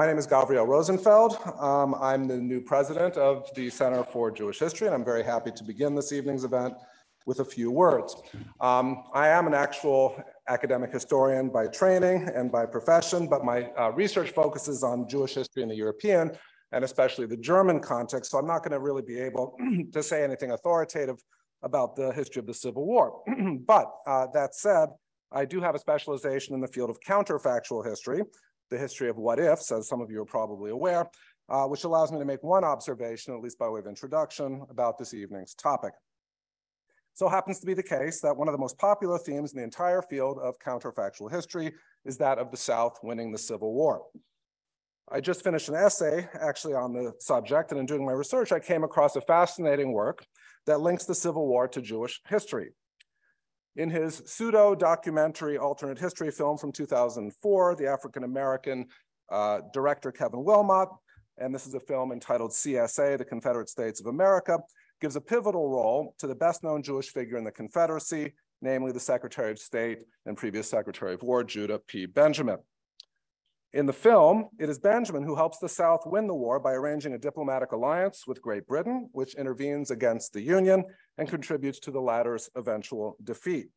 My name is Gavriel Rosenfeld. Um, I'm the new president of the Center for Jewish History, and I'm very happy to begin this evening's event with a few words. Um, I am an actual academic historian by training and by profession, but my uh, research focuses on Jewish history in the European and especially the German context, so I'm not going to really be able to say anything authoritative about the history of the Civil War. but uh, that said, I do have a specialization in the field of counterfactual history, the history of what ifs, as some of you are probably aware, uh, which allows me to make one observation, at least by way of introduction, about this evening's topic. So happens to be the case that one of the most popular themes in the entire field of counterfactual history is that of the South winning the Civil War. I just finished an essay actually on the subject, and in doing my research, I came across a fascinating work that links the Civil War to Jewish history. In his pseudo-documentary alternate history film from 2004, the African-American uh, director Kevin Willmott, and this is a film entitled CSA, the Confederate States of America, gives a pivotal role to the best known Jewish figure in the Confederacy, namely the Secretary of State and previous Secretary of War, Judah P. Benjamin. In the film, it is Benjamin who helps the South win the war by arranging a diplomatic alliance with Great Britain, which intervenes against the Union and contributes to the latter's eventual defeat.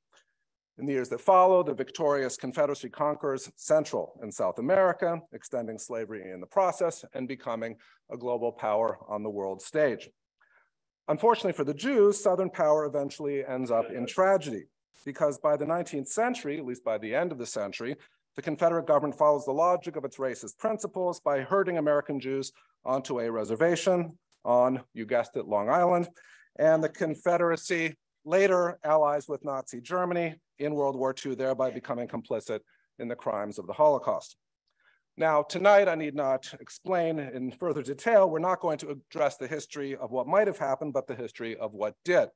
In the years that follow, the victorious Confederacy conquers Central and South America, extending slavery in the process and becoming a global power on the world stage. Unfortunately for the Jews, Southern power eventually ends up in tragedy because by the 19th century, at least by the end of the century, the Confederate government follows the logic of its racist principles by herding American Jews onto a reservation on, you guessed it, Long Island. And the Confederacy later allies with Nazi Germany in World War II, thereby becoming complicit in the crimes of the Holocaust. Now, tonight, I need not explain in further detail, we're not going to address the history of what might have happened, but the history of what did.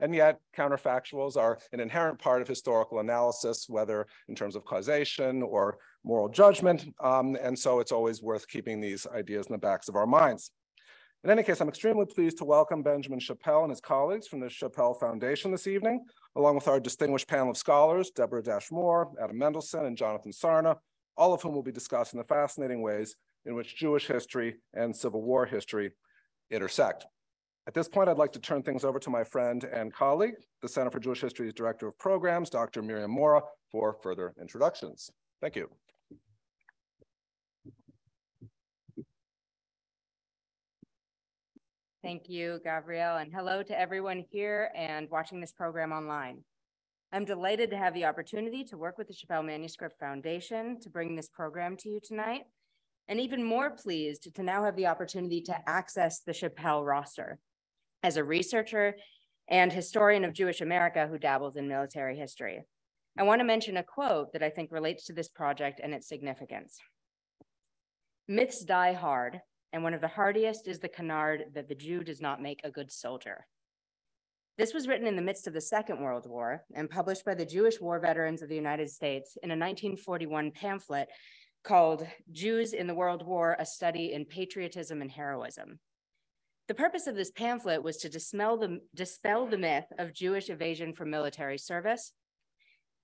And yet counterfactuals are an inherent part of historical analysis, whether in terms of causation or moral judgment. Um, and so it's always worth keeping these ideas in the backs of our minds. In any case, I'm extremely pleased to welcome Benjamin Shapell and his colleagues from the Shapell Foundation this evening, along with our distinguished panel of scholars, Deborah Dash Moore, Adam Mendelsohn, and Jonathan Sarna, all of whom will be discussing the fascinating ways in which Jewish history and Civil War history intersect. At this point, I'd like to turn things over to my friend and colleague, the Center for Jewish History's Director of Programs, Dr. Miriam Mora, for further introductions. Thank you. Thank you, Gavriel, and hello to everyone here and watching this program online. I'm delighted to have the opportunity to work with the Shapell Manuscript Foundation to bring this program to you tonight, and even more pleased to now have the opportunity to access the Shapell roster as a researcher and historian of Jewish America who dabbles in military history. I want to mention a quote that I think relates to this project and its significance. Myths die hard, and one of the hardiest is the canard that the Jew does not make a good soldier. This was written in the midst of the Second World War and published by the Jewish War Veterans of the United States in a 1941 pamphlet called Jews in the World War, A Study in Patriotism and Heroism. The purpose of this pamphlet was to dispel the, dispel the myth of Jewish evasion from military service.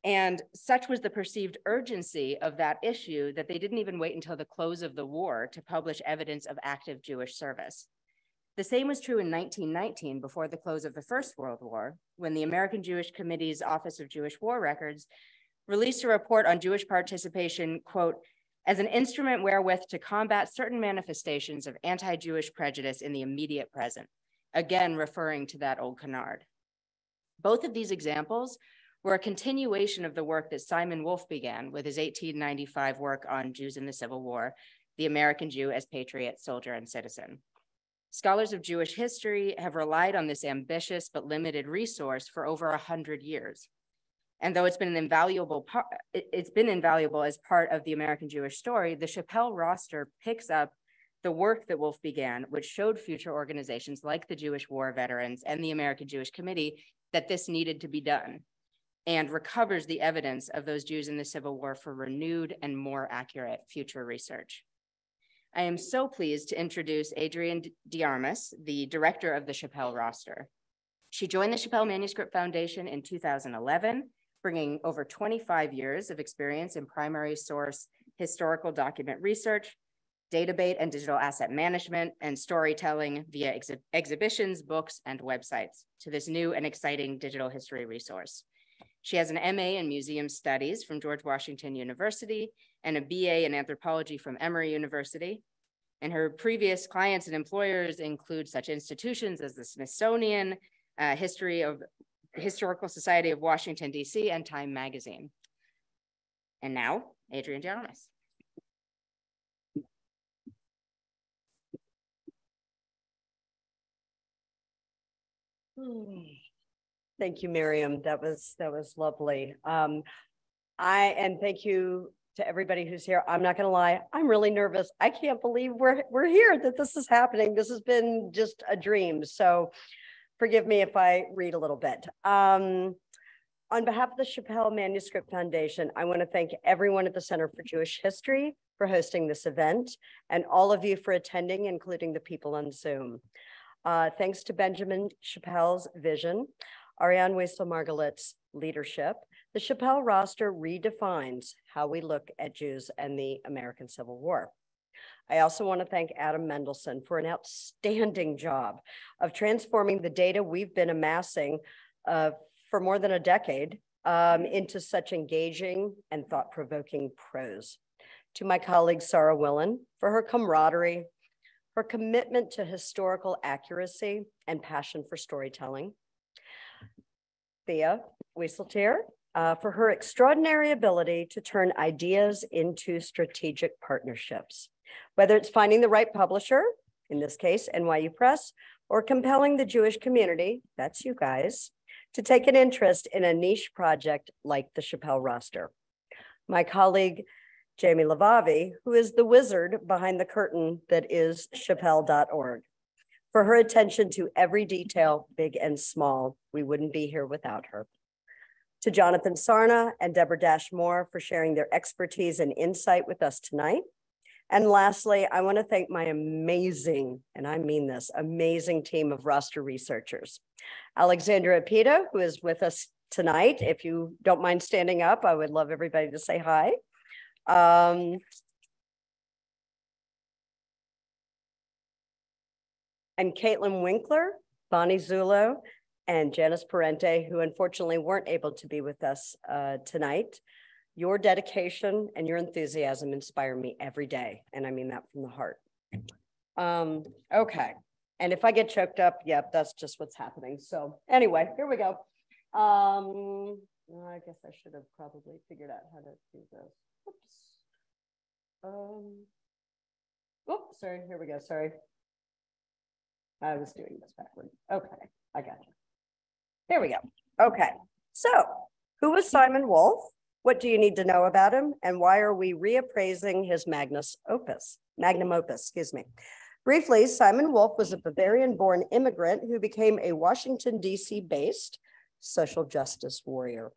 And such was the perceived urgency of that issue that they didn't even wait until the close of the war to publish evidence of active Jewish service. The same was true in 1919, before the close of the First World War, when the American Jewish Committee's Office of Jewish War Records released a report on Jewish participation, quote, as an instrument wherewith to combat certain manifestations of anti-Jewish prejudice in the immediate present, again referring to that old canard. Both of these examples were a continuation of the work that Simon Wolf began with his 1895 work on Jews in the Civil War, the American Jew as patriot, soldier, and citizen. Scholars of Jewish history have relied on this ambitious but limited resource for over 100 years. And though it's been an invaluable part, it's been invaluable as part of the American Jewish story, the Shapell roster picks up the work that Wolf began, which showed future organizations like the Jewish War Veterans and the American Jewish Committee that this needed to be done and recovers the evidence of those Jews in the Civil War for renewed and more accurate future research. I am so pleased to introduce Adrienne DeArmas, the director of the Shapell roster. She joined the Shapell Manuscript Foundation in 2011 bringing over 25 years of experience in primary source historical document research, database and digital asset management, and storytelling via exhi exhibitions, books, and websites to this new and exciting digital history resource. She has an MA in Museum Studies from George Washington University and a BA in Anthropology from Emory University. And her previous clients and employers include such institutions as the Smithsonian, uh, History of Historical Society of Washington, D.C., and Time Magazine. And now, Adrienne Giannis. Thank you, Miriam. That was, that was lovely. Um, I, and thank you to everybody who's here. I'm not gonna lie, I'm really nervous. I can't believe we're, we're here, that this is happening. This has been just a dream. So forgive me if I read a little bit. Um, on behalf of the Shapell Manuscript Foundation, I want to thank everyone at the Center for Jewish History for hosting this event and all of you for attending, including the people on Zoom. Uh, thanks to Benjamin Shapell's vision, Ariane Weissel Margalet's leadership, the Shapell roster redefines how we look at Jews and the American Civil War. I also want to thank Adam Mendelsohn for an outstanding job of transforming the data we've been amassing uh, for more than a decade um, into such engaging and thought-provoking prose. To my colleague, Sarah Willen, for her camaraderie, her commitment to historical accuracy and passion for storytelling. Thea Wieseltier, uh, for her extraordinary ability to turn ideas into strategic partnerships. Whether it's finding the right publisher, in this case, NYU Press, or compelling the Jewish community, that's you guys, to take an interest in a niche project like the Shapell roster. My colleague, Jamie Lavavi, who is the wizard behind the curtain that is shapell.org. For her attention to every detail, big and small, we wouldn't be here without her. To Jonathan Sarna and Deborah Dash Moore for sharing their expertise and insight with us tonight. And lastly, I want to thank my amazing, and I mean this, amazing team of roster researchers. Alexandra Pita, who is with us tonight. If you don't mind standing up, I would love everybody to say hi. Um, and Caitlin Winkler, Bonnie Zulo, and Janice Parente, who unfortunately weren't able to be with us uh, tonight. Your dedication and your enthusiasm inspire me every day, and I mean that from the heart. Um, okay, and if I get choked up, yep, that's just what's happening. So anyway, here we go. Um, I guess I should have probably figured out how to do this. Oops. Um, oh, sorry, here we go, sorry. I was doing this backward. Okay, I got you. There we go. Okay, so who was Simon Wolf? What do you need to know about him? And why are we reappraising his magnus opus, magnum opus, excuse me. Briefly, Simon Wolf was a Bavarian-born immigrant who became a Washington, D.C. based social justice warrior.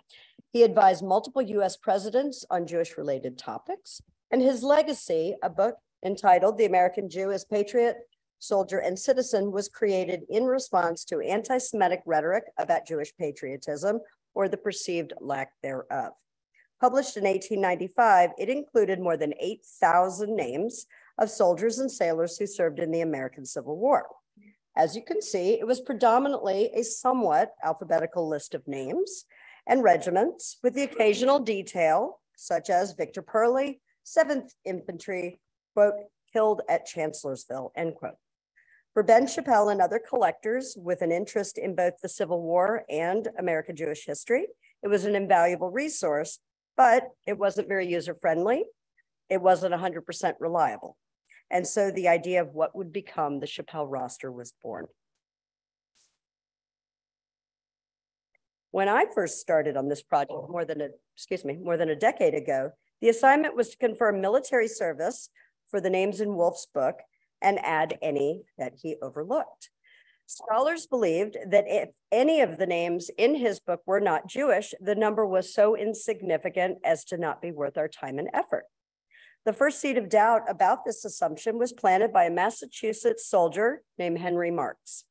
He advised multiple US presidents on Jewish related topics, and his legacy, a book entitled The American Jew as Patriot, Soldier, and Citizen, was created in response to anti Semitic rhetoric about Jewish patriotism or the perceived lack thereof. Published in 1895, it included more than 8,000 names of soldiers and sailors who served in the American Civil War. As you can see, it was predominantly a somewhat alphabetical list of names and regiments with the occasional detail, such as Victor Purley, 7th Infantry, quote, killed at Chancellorsville, end quote. For Ben Shapell and other collectors with an interest in both the Civil War and American Jewish history, it was an invaluable resource, but it wasn't very user-friendly. It wasn't 100% reliable. And so the idea of what would become the Shapell roster was born. When I first started on this project more than a, excuse me, more than a decade ago, the assignment was to confirm military service for the names in Wolf's book and add any that he overlooked. Scholars believed that if any of the names in his book were not Jewish, the number was so insignificant as to not be worth our time and effort. The first seed of doubt about this assumption was planted by a Massachusetts soldier named Henry Marks,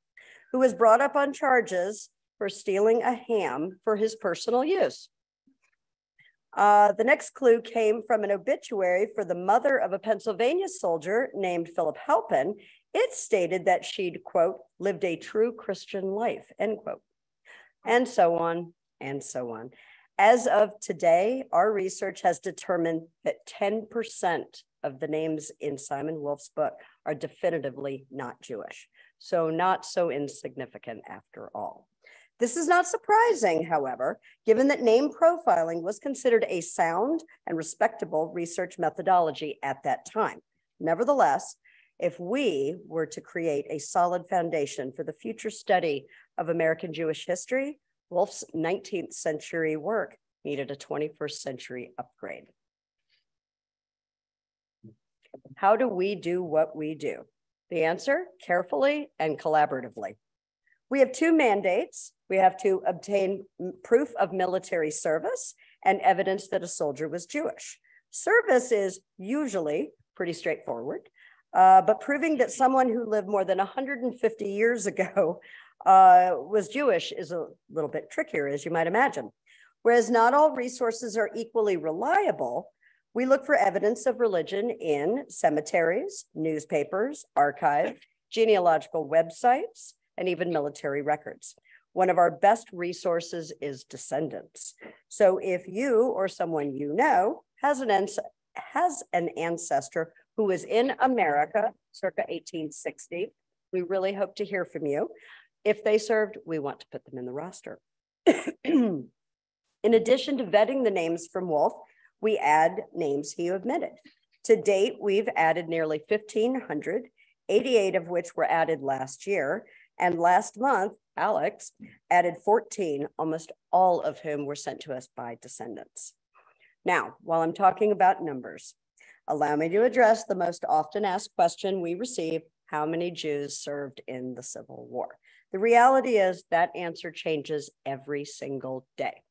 who was brought up on charges for stealing a ham for his personal use. Uh, the next clue came from an obituary for the mother of a Pennsylvania soldier named Philip Halpin. It stated that she'd, quote, lived a true Christian life, end quote. And so on and so on. As of today, our research has determined that 10% of the names in Simon Wolf's book are definitively not Jewish. So not so insignificant after all. This is not surprising, however, given that name profiling was considered a sound and respectable research methodology at that time. Nevertheless, if we were to create a solid foundation for the future study of American Jewish history, Wolf's 19th century work needed a 21st century upgrade. How do we do what we do? The answer, carefully and collaboratively. We have two mandates. We have to obtain proof of military service and evidence that a soldier was Jewish. Service is usually pretty straightforward, uh, but proving that someone who lived more than 150 years ago uh, was Jewish is a little bit trickier, as you might imagine. Whereas not all resources are equally reliable, we look for evidence of religion in cemeteries, newspapers, archives, genealogical websites, and even military records. One of our best resources is descendants. So if you or someone you know has an, has an ancestor who was in America circa 1860, we really hope to hear from you. If they served, we want to put them in the roster. in addition to vetting the names from Wolf, we add names he omitted. To date, we've added nearly 1,500, 88 of which were added last year. And last month, Alex added 14, almost all of whom were sent to us by descendants. Now, while I'm talking about numbers, allow me to address the most often asked question we receive, how many Jews served in the Civil War? The reality is that answer changes every single day.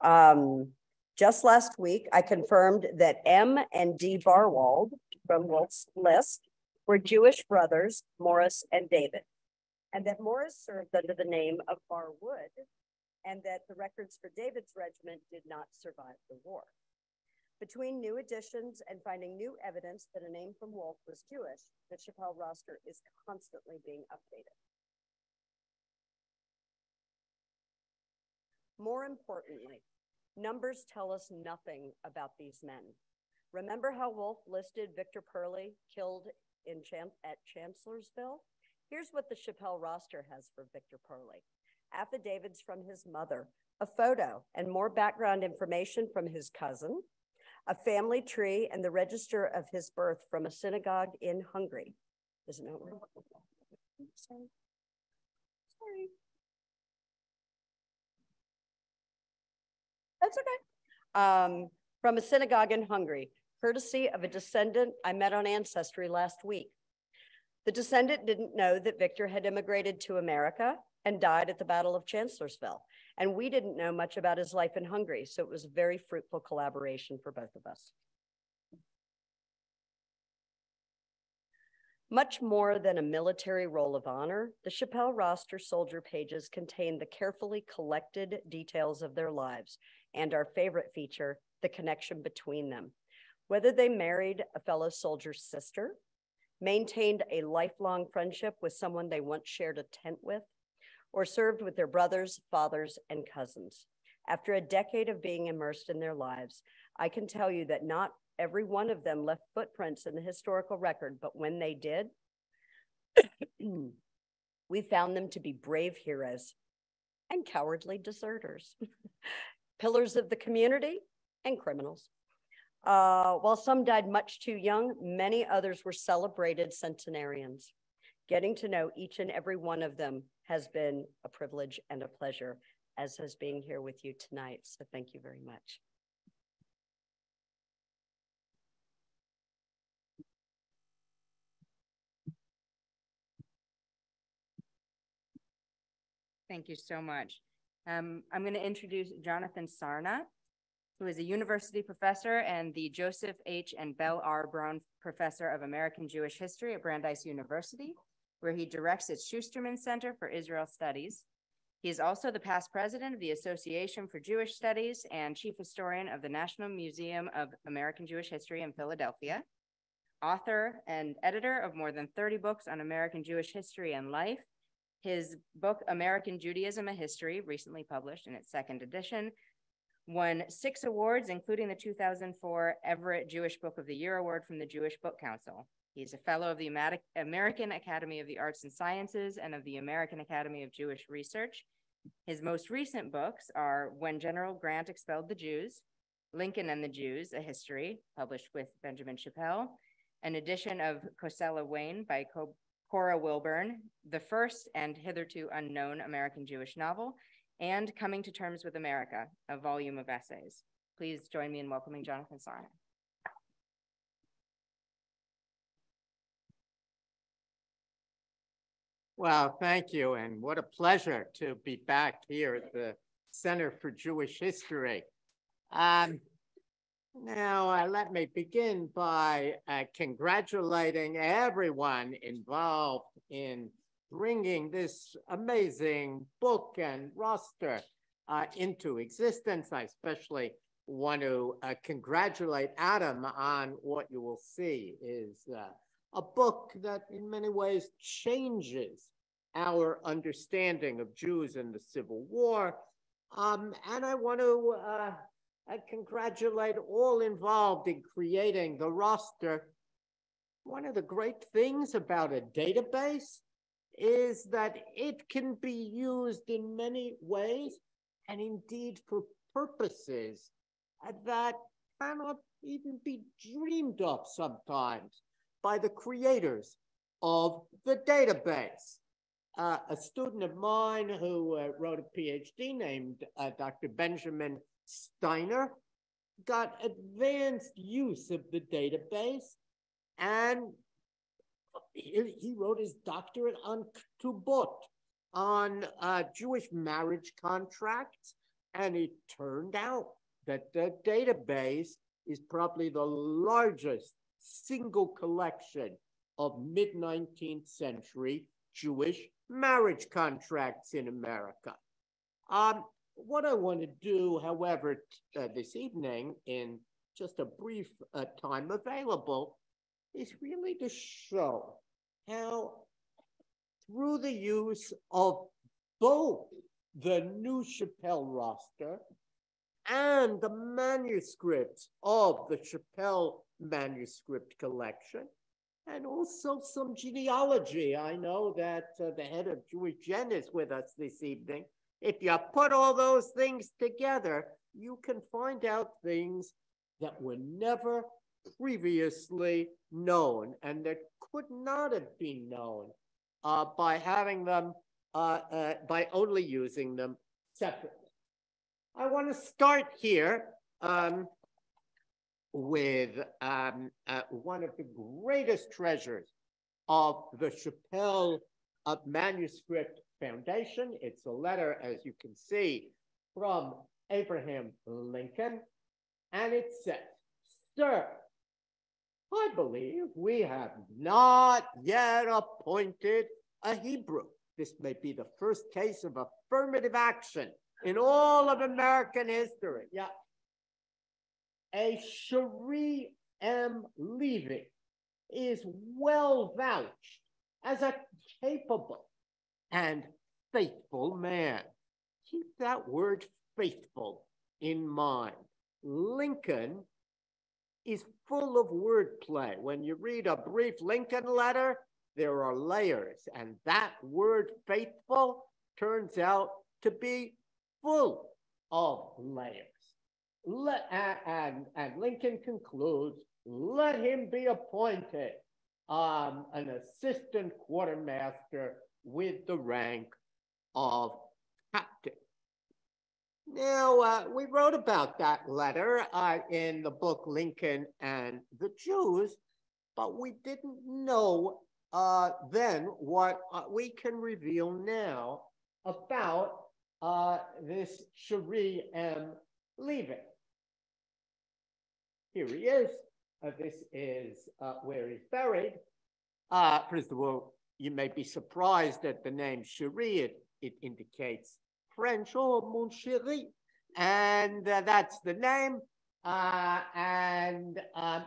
Um, just last week, I confirmed that M and D Barwald from Wolf's list were Jewish brothers, Morris and David, and that Morris served under the name of Barwood, and that the records for David's regiment did not survive the war. Between new additions and finding new evidence that a name from Wolf was Jewish, the Shapell roster is constantly being updated. More importantly, Numbers tell us nothing about these men. Remember how Wolf listed Victor Perley killed in at Chancellorsville? Here's what the Shapell roster has for Victor Perley. Affidavits from his mother, a photo and more background information from his cousin, a family tree and the register of his birth from a synagogue in Hungary. Isn't it? Sorry. Sorry. That's okay. Um, from a synagogue in Hungary, courtesy of a descendant I met on Ancestry last week. The descendant didn't know that Victor had immigrated to America and died at the Battle of Chancellorsville. And we didn't know much about his life in Hungary. So it was a very fruitful collaboration for both of us. Much more than a military roll of honor, the Shapell roster soldier pages contain the carefully collected details of their lives and our favorite feature, the connection between them. Whether they married a fellow soldier's sister, maintained a lifelong friendship with someone they once shared a tent with, or served with their brothers, fathers, and cousins. After a decade of being immersed in their lives, I can tell you that not every one of them left footprints in the historical record, but when they did, we found them to be brave heroes and cowardly deserters. pillars of the community, and criminals. Uh, while some died much too young, many others were celebrated centenarians. Getting to know each and every one of them has been a privilege and a pleasure, as has being here with you tonight. So thank you very much. Thank you so much. Um, I'm going to introduce Jonathan Sarna, who is a university professor and the Joseph H. and Belle R. Brown Professor of American Jewish History at Brandeis University, where he directs its Schusterman Center for Israel Studies. He is also the past president of the Association for Jewish Studies and chief historian of the National Museum of American Jewish History in Philadelphia, author and editor of more than 30 books on American Jewish history and life. His book, American Judaism, A History, recently published in its second edition, won six awards, including the 2004 Everett Jewish Book of the Year Award from the Jewish Book Council. He's a fellow of the American Academy of the Arts and Sciences and of the American Academy of Jewish Research. His most recent books are When General Grant Expelled the Jews, Lincoln and the Jews, A History, published with Benjamin Shapell, an edition of Cosella Wayne by Cora Wilburn, the first and hitherto unknown American Jewish novel, and Coming to Terms with America, a volume of essays. Please join me in welcoming Jonathan Sarna. Well, thank you, and what a pleasure to be back here at the Center for Jewish History. Um, now, uh, let me begin by uh, congratulating everyone involved in bringing this amazing book and roster uh, into existence. I especially want to uh, congratulate Adam on what you will see is uh, a book that in many ways changes our understanding of Jews in the Civil War. Um, and I want to uh, I congratulate all involved in creating the roster. One of the great things about a database is that it can be used in many ways and indeed for purposes that cannot even be dreamed of sometimes by the creators of the database. Uh, a student of mine who uh, wrote a PhD named uh, Dr. Benjamin Steiner got advanced use of the database and he, he wrote his doctorate on Ketubot, on uh, Jewish marriage contracts. And it turned out that the database is probably the largest single collection of mid 19th century Jewish marriage contracts in America. Um, what I want to do, however, uh, this evening, in just a brief uh, time available, is really to show how, through the use of both the new Shapell roster and the manuscripts of the Shapell manuscript collection, and also some genealogy. I know that uh, the head of JewishGen is with us this evening. If you put all those things together, you can find out things that were never previously known and that could not have been known uh, by having them, uh, uh, by only using them separately. I want to start here um, with um, uh, one of the greatest treasures of the Shapell uh, manuscript foundation. It's a letter, as you can see, from Abraham Lincoln, and it says, Sir, I believe we have not yet appointed a Hebrew. This may be the first case of affirmative action in all of American history. Yeah, a Cherie M. Levy is well vouched as a capable and faithful man. Keep that word faithful in mind. Lincoln is full of wordplay. When you read a brief Lincoln letter, there are layers, and that word faithful turns out to be full of layers. Let, and, and Lincoln concludes, let him be appointed um, an assistant quartermaster with the rank of captain. Now, uh, we wrote about that letter uh, in the book Lincoln and the Jews, but we didn't know uh, then what uh, we can reveal now about uh, this Cherie M. Levy. Here he is. Uh, this is uh, where he's buried. Uh, first of all, you may be surprised at the name Cherie. It, it indicates French, oh, mon chéri. And uh, that's the name. Uh, and um,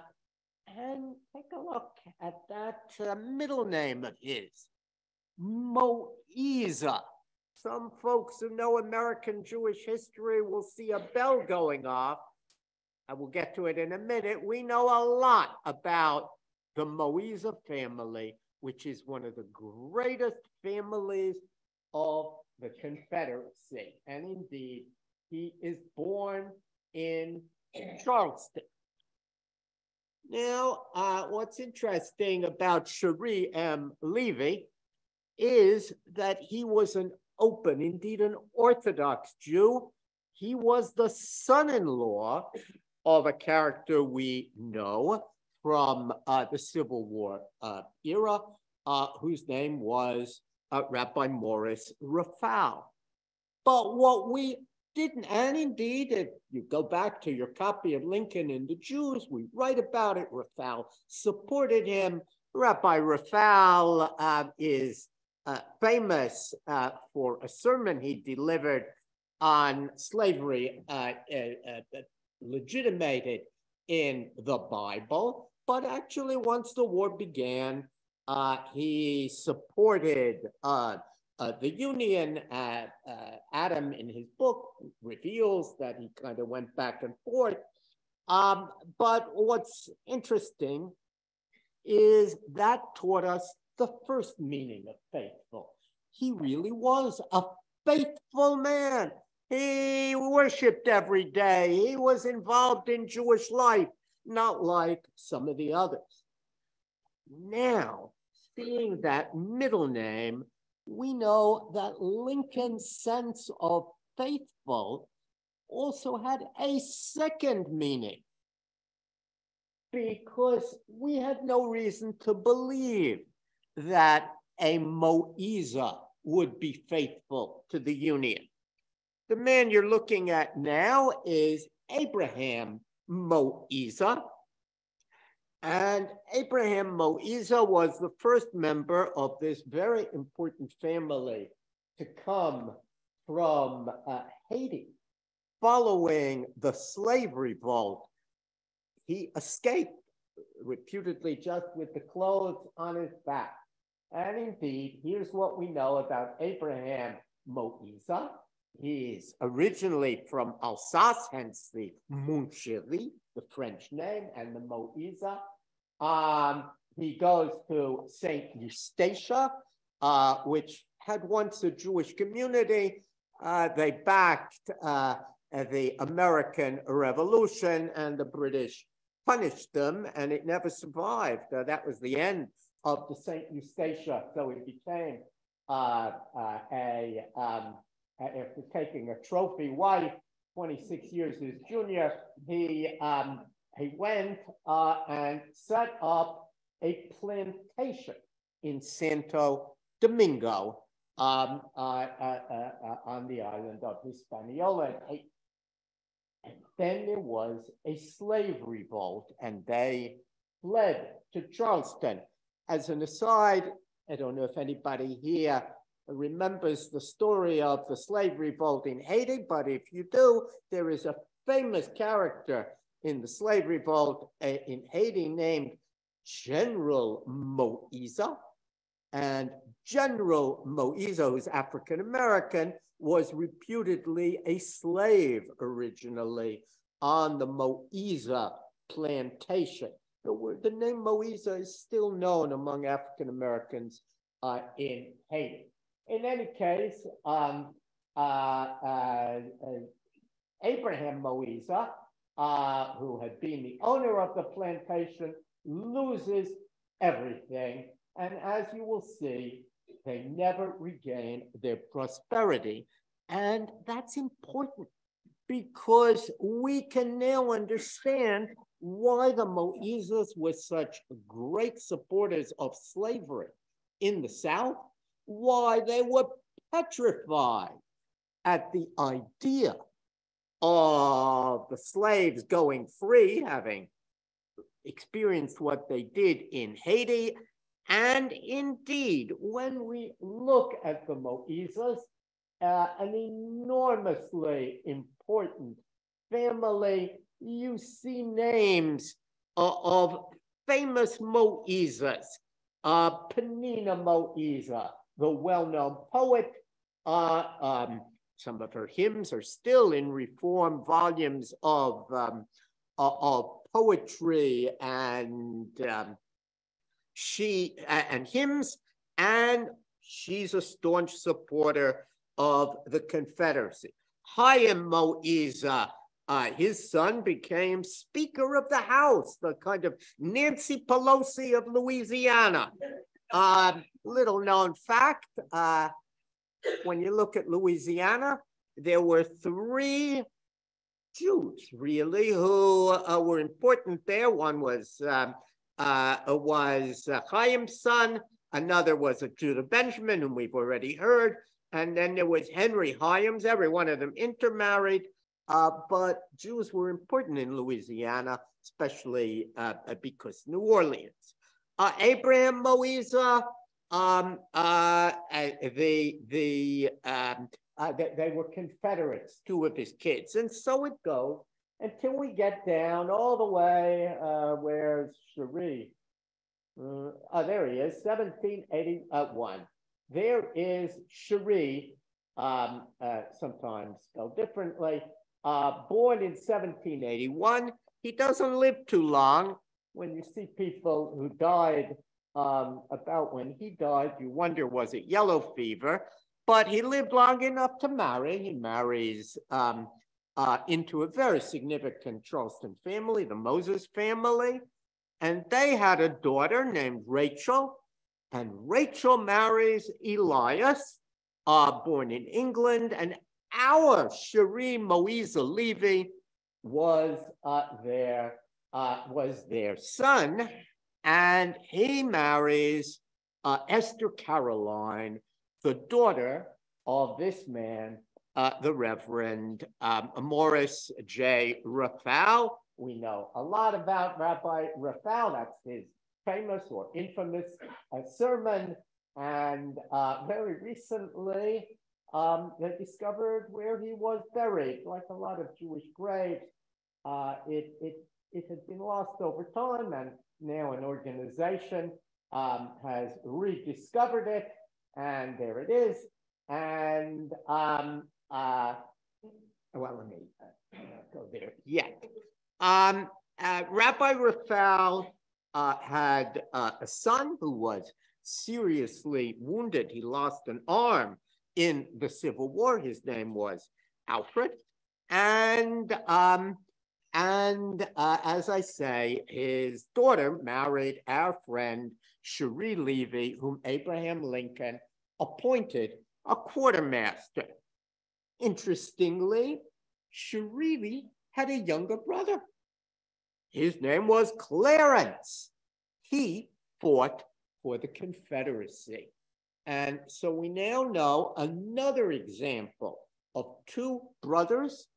and take a look at that uh, middle name of his, Moïse. Some folks who know American Jewish history will see a bell going off. I will get to it in a minute. We know a lot about the Moïse family, which is one of the greatest families of the Confederacy. And indeed, he is born in Charleston. Now, uh, what's interesting about Cherie M. Levy is that he was an open, indeed an Orthodox Jew. He was the son-in-law of a character we know from uh, the Civil War uh, era, uh, whose name was uh, Rabbi Morris Raphall. But what we didn't, and indeed, if you go back to your copy of Lincoln and the Jews, we write about it. Raphall supported him. Rabbi Raphall uh, is uh, famous uh, for a sermon he delivered on slavery uh, legitimated in the Bible. But actually, once the war began, he supported uh, the Union, uh, uh, Adam in his book reveals that he kind of went back and forth. Um, but what's interesting is that taught us the first meaning of faithful. He really was a faithful man. He worshiped every day. He was involved in Jewish life, not like some of the others. Now, seeing that middle name, we know that Lincoln's sense of faithful also had a second meaning because we had no reason to believe that a Moïse would be faithful to the Union. The man you're looking at now is Abraham Moïse, and Abraham Moïse was the first member of this very important family to come from uh, Haiti following the slave revolt. He escaped reputedly just with the clothes on his back. And indeed, here's what we know about Abraham Moïse. He's originally from Alsace, hence the Moncherie, the French name, and the Moïse. Um, he goes to St. Eustatia, uh, which had once a Jewish community. Uh, they backed uh, the American Revolution and the British punished them and it never survived. Uh, that was the end of the St. Eustatia. So it became uh, uh, a, um, after taking a trophy wife, 26 years his junior, he um, he went uh, and set up a plantation in Santo Domingo um, uh, uh, uh, uh on the island of Hispaniola. And then there was a slave revolt, and they fled to Charleston. As an aside, I don't know if anybody here remembers the story of the slave revolt in Haiti, but if you do, there is a famous character in the slave revolt uh, in Haiti named General Moïse. And General Moïse, who's African American, was reputedly a slave originally on the Moïse plantation. The, word, the name Moïse is still known among African Americans uh, in Haiti. In any case, um, uh, uh, uh Abraham Moïse uh, who had been the owner of the plantation, loses everything. And as you will see, they never regain their prosperity. And that's important because we can now understand why the Moïses were such great supporters of slavery in the South, why they were petrified at the idea of the slaves going free, having experienced what they did in Haiti. And indeed, when we look at the Moïses, uh, an enormously important family. You see names uh, of famous Moïses, uh, Penina Moïse, the well-known poet. Uh, um, some of her hymns are still in reform volumes of, um, of poetry and um, she and hymns, and she's a staunch supporter of the Confederacy. Chaim Moïse, uh, his son became Speaker of the House, the kind of Nancy Pelosi of Louisiana. Uh, little known fact, uh, when you look at Louisiana, there were three Jews, really, who uh, were important there. One was um, uh, was uh, Chaim's son. Another was a Judah Benjamin, whom we've already heard. And then there was Henry Hyams. Every one of them intermarried. Uh, but Jews were important in Louisiana, especially uh, because New Orleans. Uh, Abraham Moïse, um, uh, the, the, um, uh, they, they, were Confederates, two of his kids. And so it goes until we get down all the way, uh, where's Cherie? Uh, oh, there he is, 1781. There is Cherie, um, uh, sometimes spelled differently, uh, born in 1781. He doesn't live too long. When you see people who died um, about when he died, you wonder, was it yellow fever? But he lived long enough to marry. He marries um, uh, into a very significant Charleston family, the Moses family. And they had a daughter named Rachel. And Rachel marries Elias, uh, born in England. And our Cherie Moïse Levy was uh, their uh, was their son, and he marries uh, Esther Caroline, the daughter of this man, uh, the Reverend um, Morris J. Raphall. We know a lot about Rabbi Raphall. That's his famous or infamous uh, sermon. And uh, very recently, um, they discovered where he was buried, like a lot of Jewish graves. Uh, it, it, it had been lost over time, and now an organization um, has rediscovered it, and there it is. And um, uh, well, let me uh, go there yet. Um, uh, Rabbi Raphall uh, had uh, a son who was seriously wounded. He lost an arm in the Civil War. His name was Alfred. And, um, and uh, as I say, his daughter married our friend Cherie Levy, whom Abraham Lincoln appointed a quartermaster. Interestingly, Cherie had a younger brother. His name was Clarence. He fought for the Confederacy. And so we now know another example of two brothers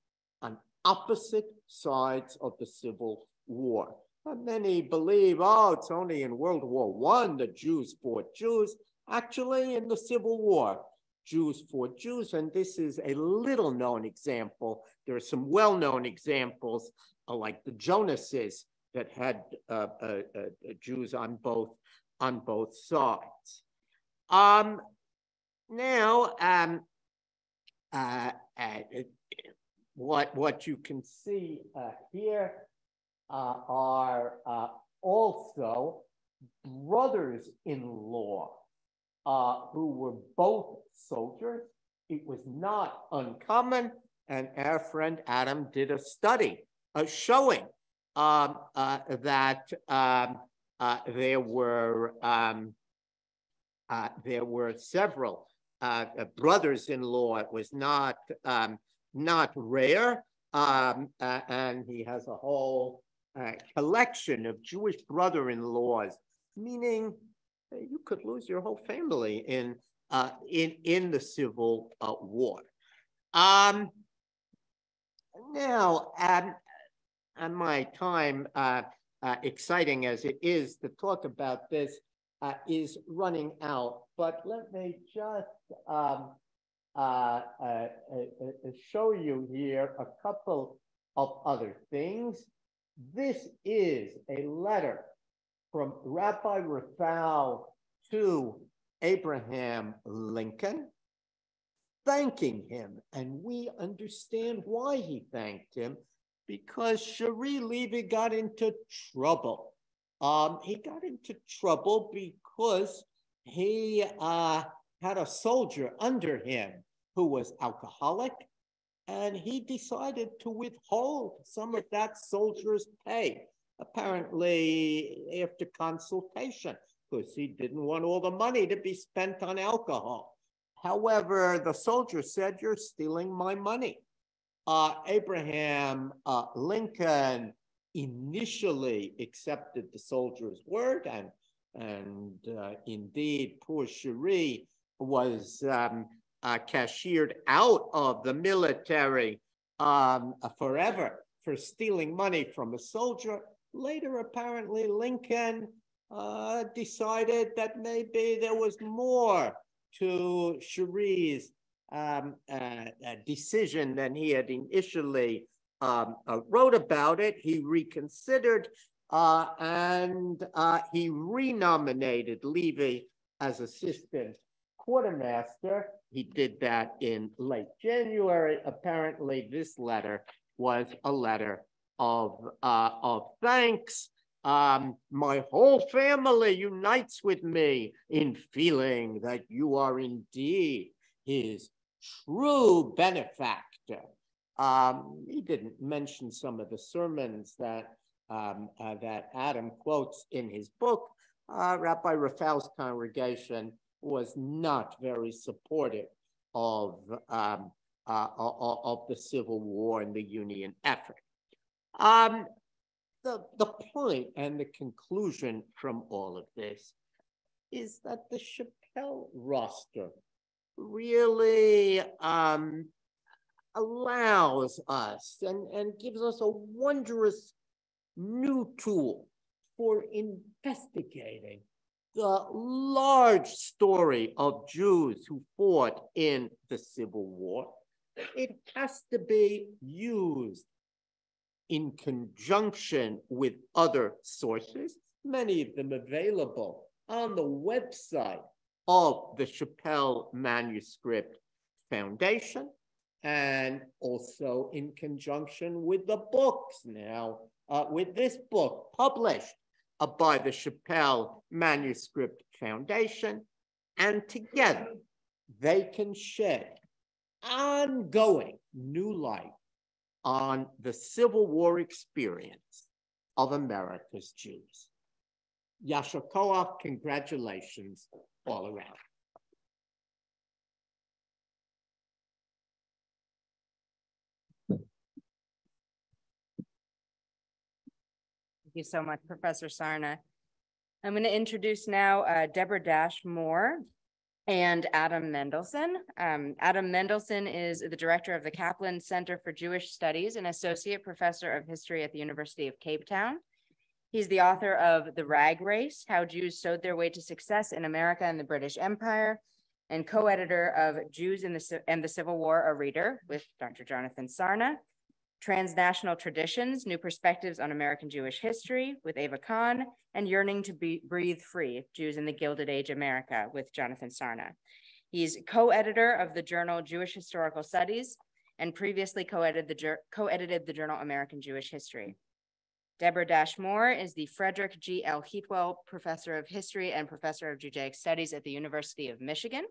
on opposite sides of the Civil War. And many believe, oh, it's only in World War One the Jews fought Jews. Actually, in the Civil War, Jews fought Jews. And this is a little known example. There are some well known examples uh, like the Jonases that had uh, uh, uh, Jews on both, on both sides. Um, now, um, uh, what, what you can see here are also brothers-in-law uh, who were both soldiers. It was not uncommon, and our friend Adam did a study uh, showing um, uh, that um, uh, there were um, uh, there were several uh, brothers-in-law. It was not um, not rare, um, and he has a whole collection of Jewish brother-in-laws, meaning you could lose your whole family in uh, in in the Civil uh, War. Um, now, um, and my time, uh, uh, exciting as it is to talk about this, uh, is running out. But let me just um, uh, uh, uh, uh, show you here a couple of other things. This is a letter from Rabbi Raphall to Abraham Lincoln, thanking him. And we understand why he thanked him because Cherie Levy got into trouble. Um, he got into trouble because he uh, had a soldier under him who was alcoholic, and he decided to withhold some of that soldier's pay, apparently after consultation, because he didn't want all the money to be spent on alcohol. However, the soldier said, You're stealing my money. Uh, Abraham uh, Lincoln initially accepted the soldier's word, and, and uh, indeed, poor Cherie was um, uh, cashiered out of the military um, forever for stealing money from a soldier. Later, apparently, Lincoln uh, decided that maybe there was more to Cherie's um, uh, decision than he had initially um, uh, wrote about it. He reconsidered uh, and uh, he renominated Levy as assistant quartermaster. He did that in late January. Apparently, this letter was a letter of, uh, of thanks. Um, my whole family unites with me in feeling that you are indeed his true benefactor. Um, he didn't mention some of the sermons that um, uh, that Adam quotes in his book. Uh, Rabbi Raphall's congregation was not very supportive of um, uh, of the Civil War and the Union effort. Um, the, the point and the conclusion from all of this is that the Shapell roster really um, allows us and, and gives us a wondrous new tool for investigating the large story of Jews who fought in the Civil War. It has to be used in conjunction with other sources, many of them available on the website of the Shapell Manuscript Foundation and also in conjunction with the books now, uh, with this book published by the Shapell Manuscript Foundation. And together they can shed ongoing new light on the Civil War experience of America's Jews. Yasha Koach, congratulations all around. You so much, Professor Sarna. I'm going to introduce now uh, Deborah Dash Moore and Adam Mendelsohn. Um, Adam Mendelsohn is the director of the Kaplan Center for Jewish Studies and associate professor of history at the University of Cape Town. He's the author of The Rag Race, How Jews Sowed Their Way to Success in America and the British Empire, and co-editor of Jews in the, and the Civil War, a reader with Dr. Jonathan Sarna, Transnational Traditions, New Perspectives on American Jewish History with Ava Kahn, and Yearning to be, Breathe Free, Jews in the Gilded Age America with Jonathan Sarna. He's co-editor of the journal Jewish Historical Studies and previously co-edited the, co-edited the journal American Jewish History. Deborah Dash Moore is the Frederick G. L. Huetwell Professor of History and Professor of Judaic Studies at the University of Michigan.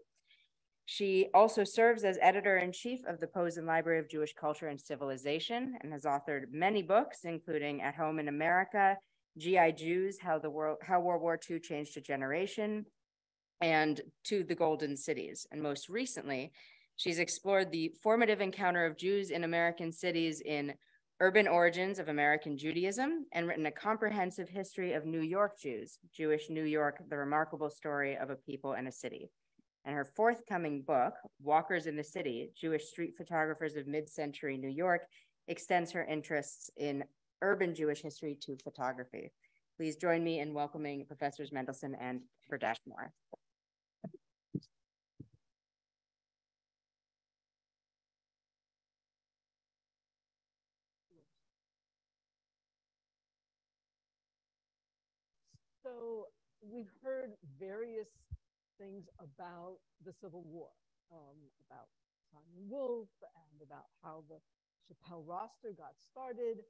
She also serves as editor-in-chief of the Posen Library of Jewish Culture and Civilization and has authored many books, including At Home in America, GI Jews, How, the World, How World War II Changed a Generation, and To the Golden Cities. And most recently, she's explored the formative encounter of Jews in American cities in Urban Origins of American Judaism, and written a comprehensive history of New York Jews, Jewish New York, the remarkable story of a people and a city and her forthcoming book, Walkers in the City Jewish Street Photographers of Mid Century New York, extends her interests in urban Jewish history to photography. Please join me in welcoming Professors Mendelsohn and Berdashmore. So we've heard various things about the Civil War, um, about Simon Wolf and about how the Shapell roster got started.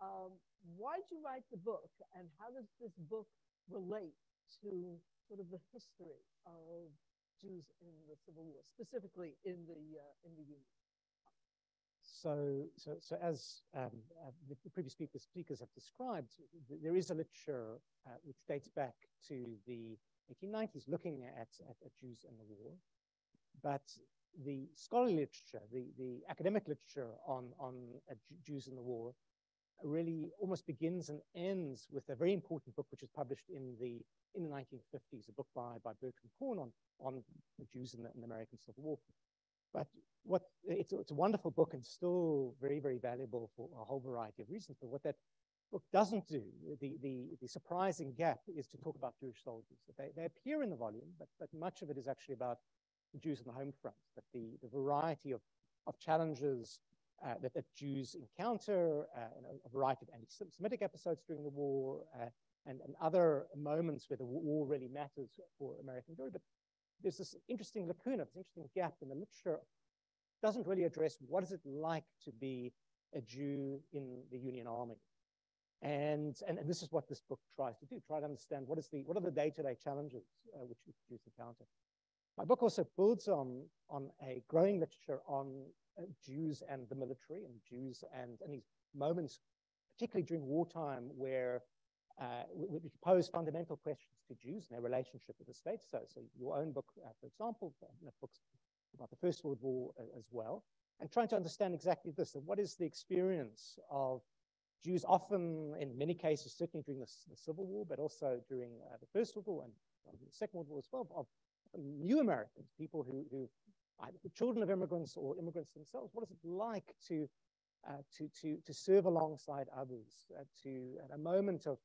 Um, why'd you write the book and how does this book relate to sort of the history of Jews in the Civil War, specifically in the, uh, in the Union? So, so, so as um, uh, the, previous speakers, speakers have described, th there is a literature uh, which dates back to the 1890s looking at, at, at, Jews in the war. But the scholarly literature, the, the academic literature on, on uh, Jews in the war really almost begins and ends with a very important book which was published in the in the 1950s, a book by, by Bertram Korn on, on the Jews in the, in the American Civil War. But what it's, it's a wonderful book and still very, very valuable for a whole variety of reasons. But what that book doesn't do, the, the, the surprising gap is to talk about Jewish soldiers. They, they appear in the volume, but, but much of it is actually about the Jews on the home front, that the, the variety of, of challenges uh, that, that Jews encounter, uh, a variety of anti-Semitic episodes during the war, uh, and, and other moments where the war really matters for American Jewry. But there's this interesting lacuna, this interesting gap in the literature doesn't really address what is it like to be a Jew in the Union Army. And, and, and this is what this book tries to do, try to understand what, is the, what are the day-to-day -day challenges uh, which Jews encounter. My book also builds on, on a growing literature on uh, Jews and the military and Jews and, and these moments, particularly during wartime, where uh, which pose fundamental questions to Jews and their relationship with the state. So, so your own book, uh, for example, uh, books about the First World War uh, as well, and trying to understand exactly this. What is the experience of Jews often, in many cases, certainly during the, the Civil War, but also during uh, the First World War and the Second World War as well, of new Americans, people who, who either the children of immigrants or immigrants themselves. What is it like to uh, to to to serve alongside others, uh, to at a moment of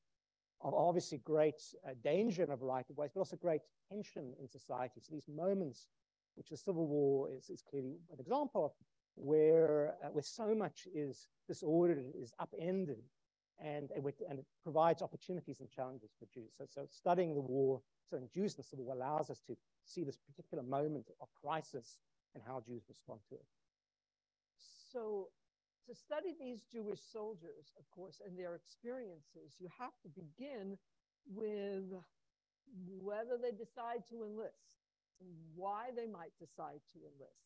of obviously great uh, danger in a variety of ways, but also great tension in society. So these moments, which the Civil War is, is clearly an example of, where, uh, where so much is disordered, is upended, and, and, it provides opportunities and challenges for Jews. So, so studying the war, Jews in the Civil War allows us to see this particular moment of crisis and how Jews respond to it. So to study these Jewish soldiers, of course, and their experiences, you have to begin with whether they decide to enlist, why they might decide to enlist.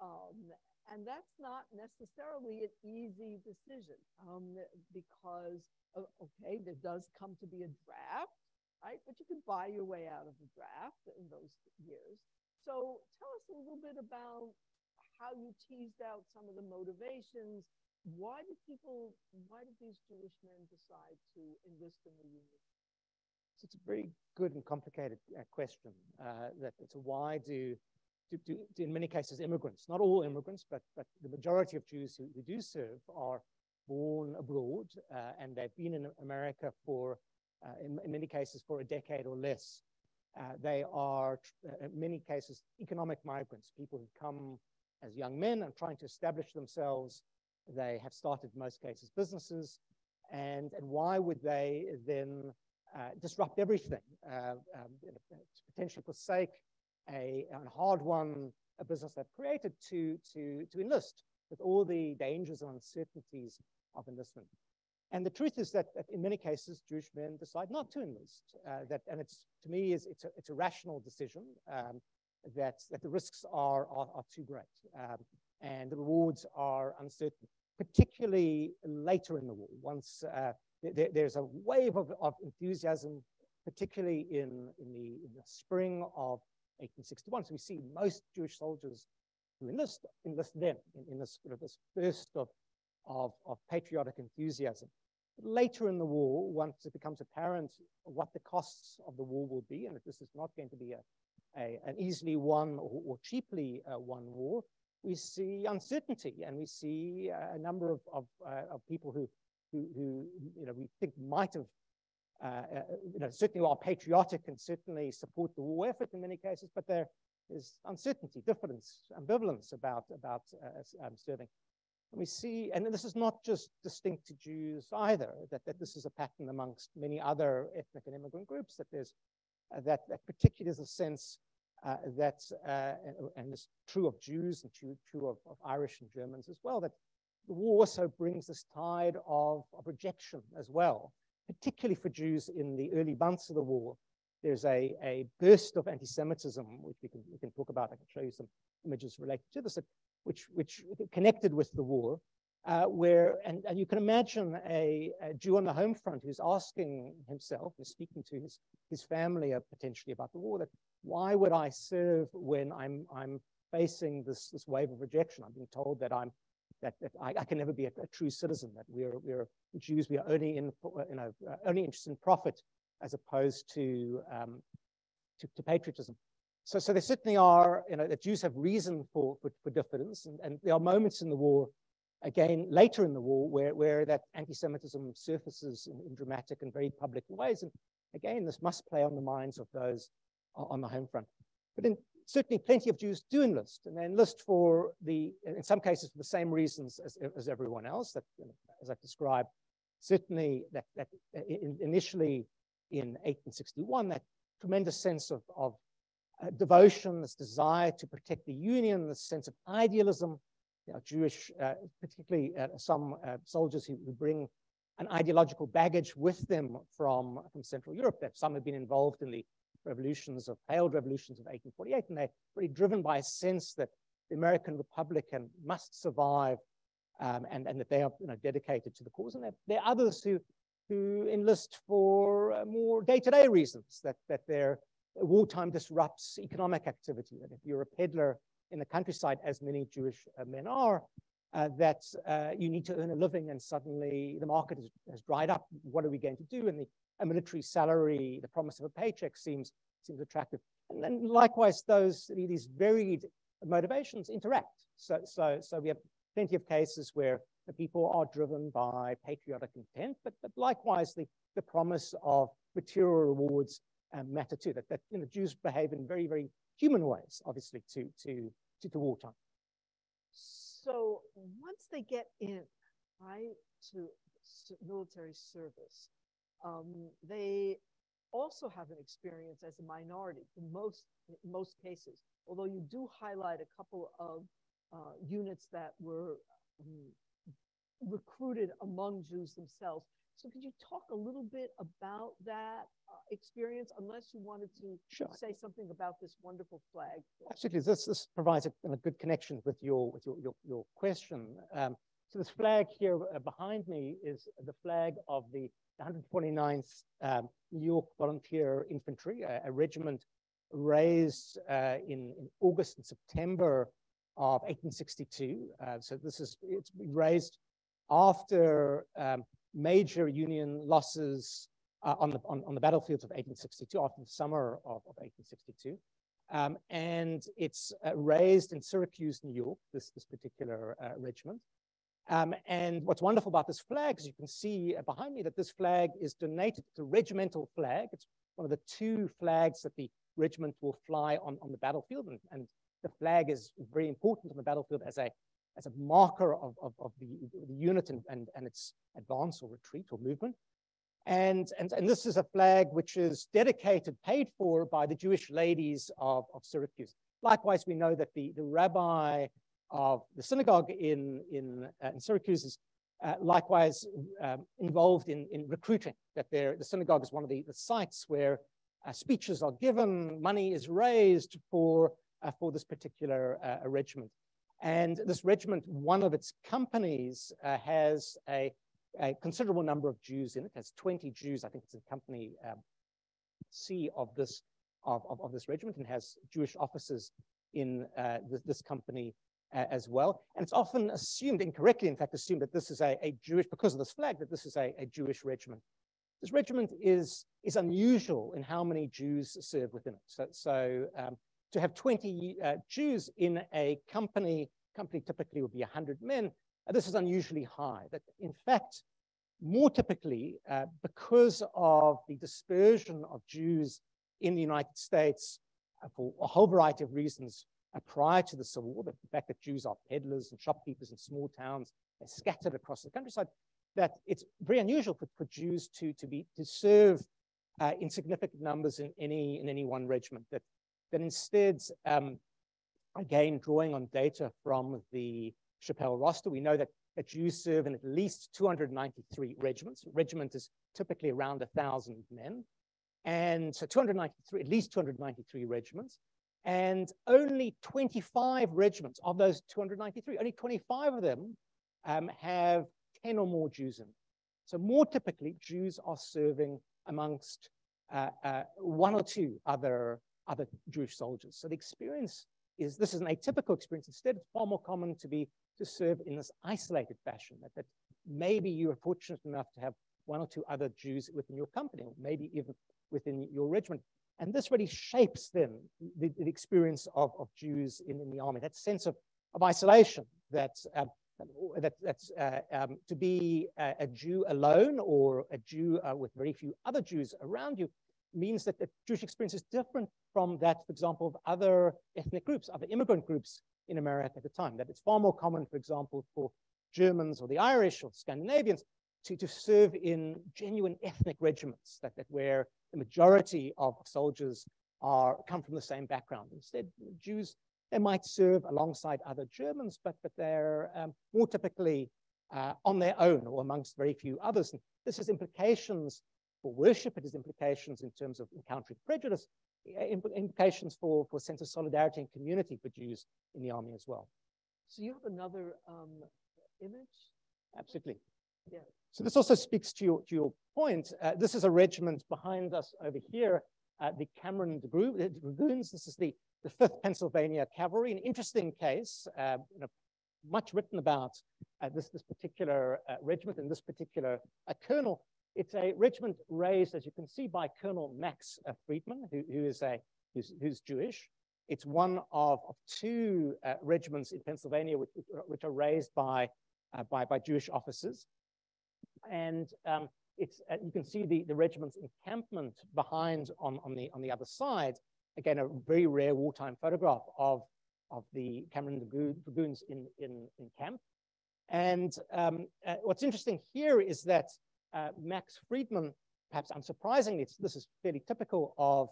Um, and that's not necessarily an easy decision um, because, okay, there does come to be a draft, right? But you can buy your way out of the draft in those years. So tell us a little bit about how you teased out some of the motivations. Why did people, why did these Jewish men decide to enlist in the Union? So it's a very good and complicated uh, question. Uh, that it's why do, do, do, do, in many cases immigrants, not all immigrants, but but the majority of Jews who, who do serve are born abroad uh, and they've been in America for, uh, in, in, many cases, for a decade or less. Uh, they are, uh, in many cases, economic migrants, people who come as young men and trying to establish themselves. They have started, in most cases, businesses. And, and why would they then uh, disrupt everything, uh, um, potentially forsake a, a hard-won a business they've created to, to, to enlist with all the dangers and uncertainties of enlistment. And the truth is that, that in many cases, Jewish men decide not to enlist. Uh, that, and it's to me is it's a, it's a rational decision. Um, that, that the risks are, are, are too great um, and the rewards are uncertain, particularly later in the war. Once uh, th there's a wave of, of enthusiasm, particularly in, in, the, in the spring of 1861. So we see most Jewish soldiers who enlist, enlist then in, in this, sort of this burst of, of, of patriotic enthusiasm. Later in the war, once it becomes apparent what the costs of the war will be, and that this is not going to be a, a, an easily won or, or cheaply uh, won war, we see uncertainty and we see a number of, of, uh, of people who, who, who, you know, we think might have, you know, certainly are patriotic and certainly support the war effort in many cases, but there is uncertainty, difference, ambivalence about, about uh, um, serving. And we see, and this is not just distinct to Jews either, that, that this is a pattern amongst many other ethnic and immigrant groups, that there's uh, that, that particularly is a sense uh, that, uh, and, and it's true of Jews and true, true of, of, Irish and Germans as well, that the war also brings this tide of, of rejection as well, particularly for Jews in the early months of the war. There's a, a burst of anti-Semitism, which we can, we can talk about. I can show you some images related to this, which, which connected with the war, uh, where, and, and you can imagine a, a, Jew on the home front who's asking himself, and speaking to his, his family uh, potentially about the war, that why would I serve when I'm, I'm facing this, this wave of rejection? I'm being told that I'm that, that I, I, can never be a, a, true citizen, that we're, we're Jews, we are only, in, you know, uh, only interested in profit as opposed to, um, to, to, patriotism. So, so there certainly are, you know, the Jews have reason for, for, for diffidence, and, and there are moments in the war again later in the war where, where that anti-Semitism surfaces in, in, dramatic and very public ways. And again, this must play on the minds of those on the home front. But in, certainly plenty of Jews do enlist, and they enlist for the, in some cases, for the same reasons as, as everyone else, that, as I've described, certainly that, that in, initially in 1861, that tremendous sense of, of uh, devotion, this desire to protect the Union, this sense of idealism, you know, Jewish, uh, particularly uh, some uh, soldiers who, who, bring an ideological baggage with them from, from Central Europe, that some have been involved in the revolutions of failed revolutions of 1848, and they're really driven by a sense that the American Republic can, must survive um, and, and that they are you know, dedicated to the cause. And there, there are others who, who enlist for uh, more day-to-day -day reasons, that, that their wartime disrupts economic activity, that if you're a peddler in the countryside, as many Jewish uh, men are, uh, that uh, you need to earn a living and suddenly the market has, has, dried up. What are we going to do? And the, a military salary, the promise of a paycheck seems, seems attractive. And then likewise, those these varied motivations interact. So, so, so we have plenty of cases where the people are driven by patriotic intent, but, but likewise, the, the promise of material rewards um, matter too, that, that you know, Jews behave in very, very human ways, obviously, to, to, to, to wartime. So once they get in, right, to military service, um, they also have an experience as a minority in most, in most cases, although you do highlight a couple of uh, units that were um, recruited among Jews themselves. So could you talk a little bit about that uh, experience, unless you wanted to sure. say something about this wonderful flag? Absolutely, this, this provides a, a good connection with your, with your, your, your question. Um, so this flag here uh, behind me is the flag of the 149th um, New York Volunteer Infantry, a, a regiment raised uh, in, in, August and September of 1862. Uh, so this is, it's raised after um, major Union losses uh, on, the, on, on, the battlefields of 1862, after the summer of, of 1862. Um, and it's uh, raised in Syracuse, New York, this, this particular uh, regiment. Um, and what's wonderful about this flag, as you can see behind me, that this flag is donated. It's a regimental flag. It's one of the two flags that the regiment will fly on, on the battlefield. And, and the flag is very important on the battlefield as a as a marker of, of, of the, the unit and, and, and its advance or retreat or movement. And, and, and this is a flag which is dedicated, paid for by the Jewish ladies of, of Syracuse. Likewise, we know that the, the rabbi of the synagogue in, in, uh, in Syracuse is uh, likewise um, involved in, in recruiting, that the synagogue is one of the, the sites where uh, speeches are given, money is raised for, uh, for this particular uh, regiment. And this regiment, one of its companies uh, has a, a, considerable number of Jews in it, has 20 Jews, I think it's a company um, C of this, of, of, of, this regiment and has Jewish officers in uh, this, this, company uh, as well. And it's often assumed, incorrectly in fact, assumed that this is a, a Jewish, because of this flag, that this is a, a Jewish regiment. This regiment is, is unusual in how many Jews serve within it. So, so um, to have 20 uh, Jews in a company, company typically would be 100 men, uh, this is unusually high. That in fact, more typically, uh, because of the dispersion of Jews in the United States uh, for a whole variety of reasons uh, prior to the Civil War, the fact that Jews are peddlers and shopkeepers in small towns, scattered across the countryside, that it's very unusual for, for Jews to, to, be, to serve uh, in significant numbers in any, in any one regiment, that, that instead, um, again, drawing on data from the Shapell roster, we know that, that Jews serve in at least 293 regiments. regiment is typically around 1,000 men. And so 293, at least 293 regiments. And only 25 regiments of those 293, only 25 of them um, have 10 or more Jews in. So more typically, Jews are serving amongst uh, uh, one or two other, other Jewish soldiers. So the experience is, this is an atypical experience. Instead, it's far more common to be, to serve in this isolated fashion, that, that maybe you are fortunate enough to have one or two other Jews within your company, maybe even within your regiment. And this really shapes then the, the experience of, of Jews in, in, the army, that sense of, of isolation that, um, that that's uh, um, to be a, a, Jew alone or a Jew uh, with very few other Jews around you means that the Jewish experience is different from that, for example, of other ethnic groups, other immigrant groups in America at the time, that it's far more common, for example, for Germans or the Irish or Scandinavians to, to serve in genuine ethnic regiments that, that where the majority of soldiers are come from the same background. Instead, Jews, they might serve alongside other Germans, but, but they're um, more typically uh, on their own or amongst very few others. And this has implications for worship, it has implications in terms of encountering prejudice, implications for, for sense of solidarity and community for Jews in the army as well. So you have another um, image? Absolutely. So this also speaks to your, to your point. Uh, this is a regiment behind us over here, uh, the Cameron Dragoons. This is the, the 5th Pennsylvania Cavalry, an interesting case, uh, you know, much written about uh, this, this particular uh, regiment and this particular uh, colonel. It's a regiment raised, as you can see, by Colonel Max Friedman, who, who is a, who's, who's Jewish. It's one of, of two regiments in Pennsylvania which, which are raised by, by, by Jewish officers. And um, it's, uh, you can see the, the regiment's encampment behind on, on, the, on the other side. Again, a very rare wartime photograph of, of the Cameron Dragoons in, in, in camp. And um, uh, what's interesting here is that uh, Max Friedman, perhaps unsurprisingly, this is fairly typical of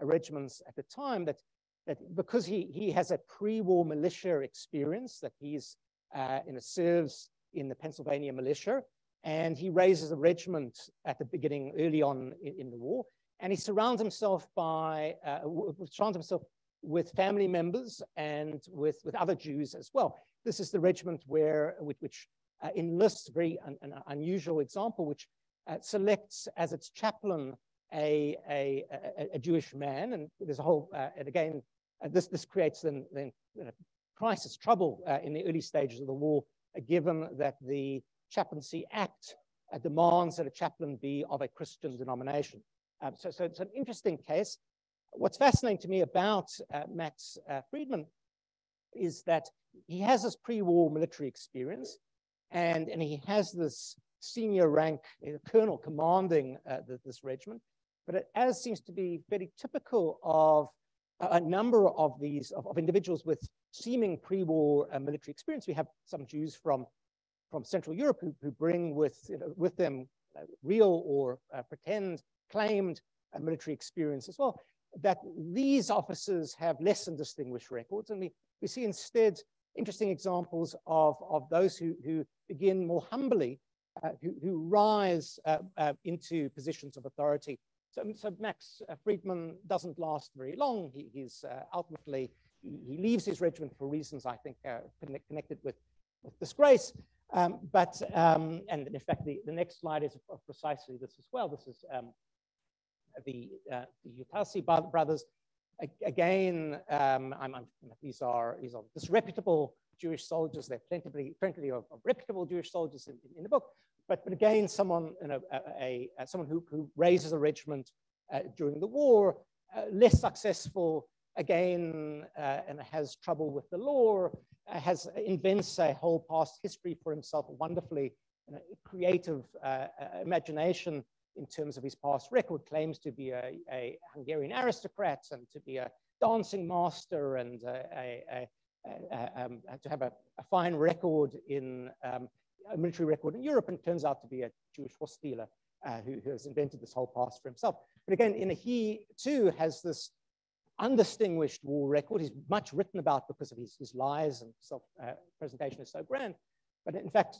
a regiments at the time, that, that because he, he has a pre-war militia experience, that he's uh, in a serves in the Pennsylvania militia, and he raises a regiment at the beginning, early on in, in the war, and he surrounds himself by, uh, surrounds himself with family members and with, with other Jews as well. This is the regiment where, which, which uh, enlists very an unusual example, which uh, selects as its chaplain a, a, a, a, Jewish man. And there's a whole, uh, and again, uh, this, this creates then, then crisis, trouble uh, in the early stages of the war, given that the chaplaincy act uh, demands that a chaplain be of a Christian denomination. Um, so, so, it's an interesting case. What's fascinating to me about uh, Max uh, Friedman is that he has this pre-war military experience and, and he has this senior rank uh, colonel commanding uh, the, this regiment, but it, as seems to be very typical of a, a number of these, of, of, individuals with seeming pre-war uh, military experience. We have some Jews from from Central Europe who, who bring with, you know, with them uh, real or uh, pretend claimed uh, military experience as well, that these officers have less than distinguished records. And we, we see instead interesting examples of, of those who, who begin more humbly, uh, who, who rise uh, uh, into positions of authority. So, so Max Friedman doesn't last very long. He, he's ultimately, he, leaves his regiment for reasons I think connected with, with disgrace. Um, but, um, and in fact, the, the next slide is precisely this as well. This is um, the, uh, the Utassy brothers. A again, um, I'm, I'm, these are these are disreputable Jewish soldiers. There are plenty, plenty of, of reputable Jewish soldiers in, in, the book. But, but again, someone, you know, a, a, someone who, who raises a regiment uh, during the war, uh, less successful, again, uh, and has trouble with the law, uh, has invents a whole past history for himself, wonderfully you know, creative uh, uh, imagination in terms of his past record, claims to be a, a Hungarian aristocrat and to be a dancing master and a, a, um, to have a, fine record in um, a military record in Europe and turns out to be a Jewish horse stealer uh, who, who, has invented this whole past for himself. But again, in a, he too has this undistinguished war record. He's much written about because of his, his lies and self-presentation uh, is so grand. But in fact,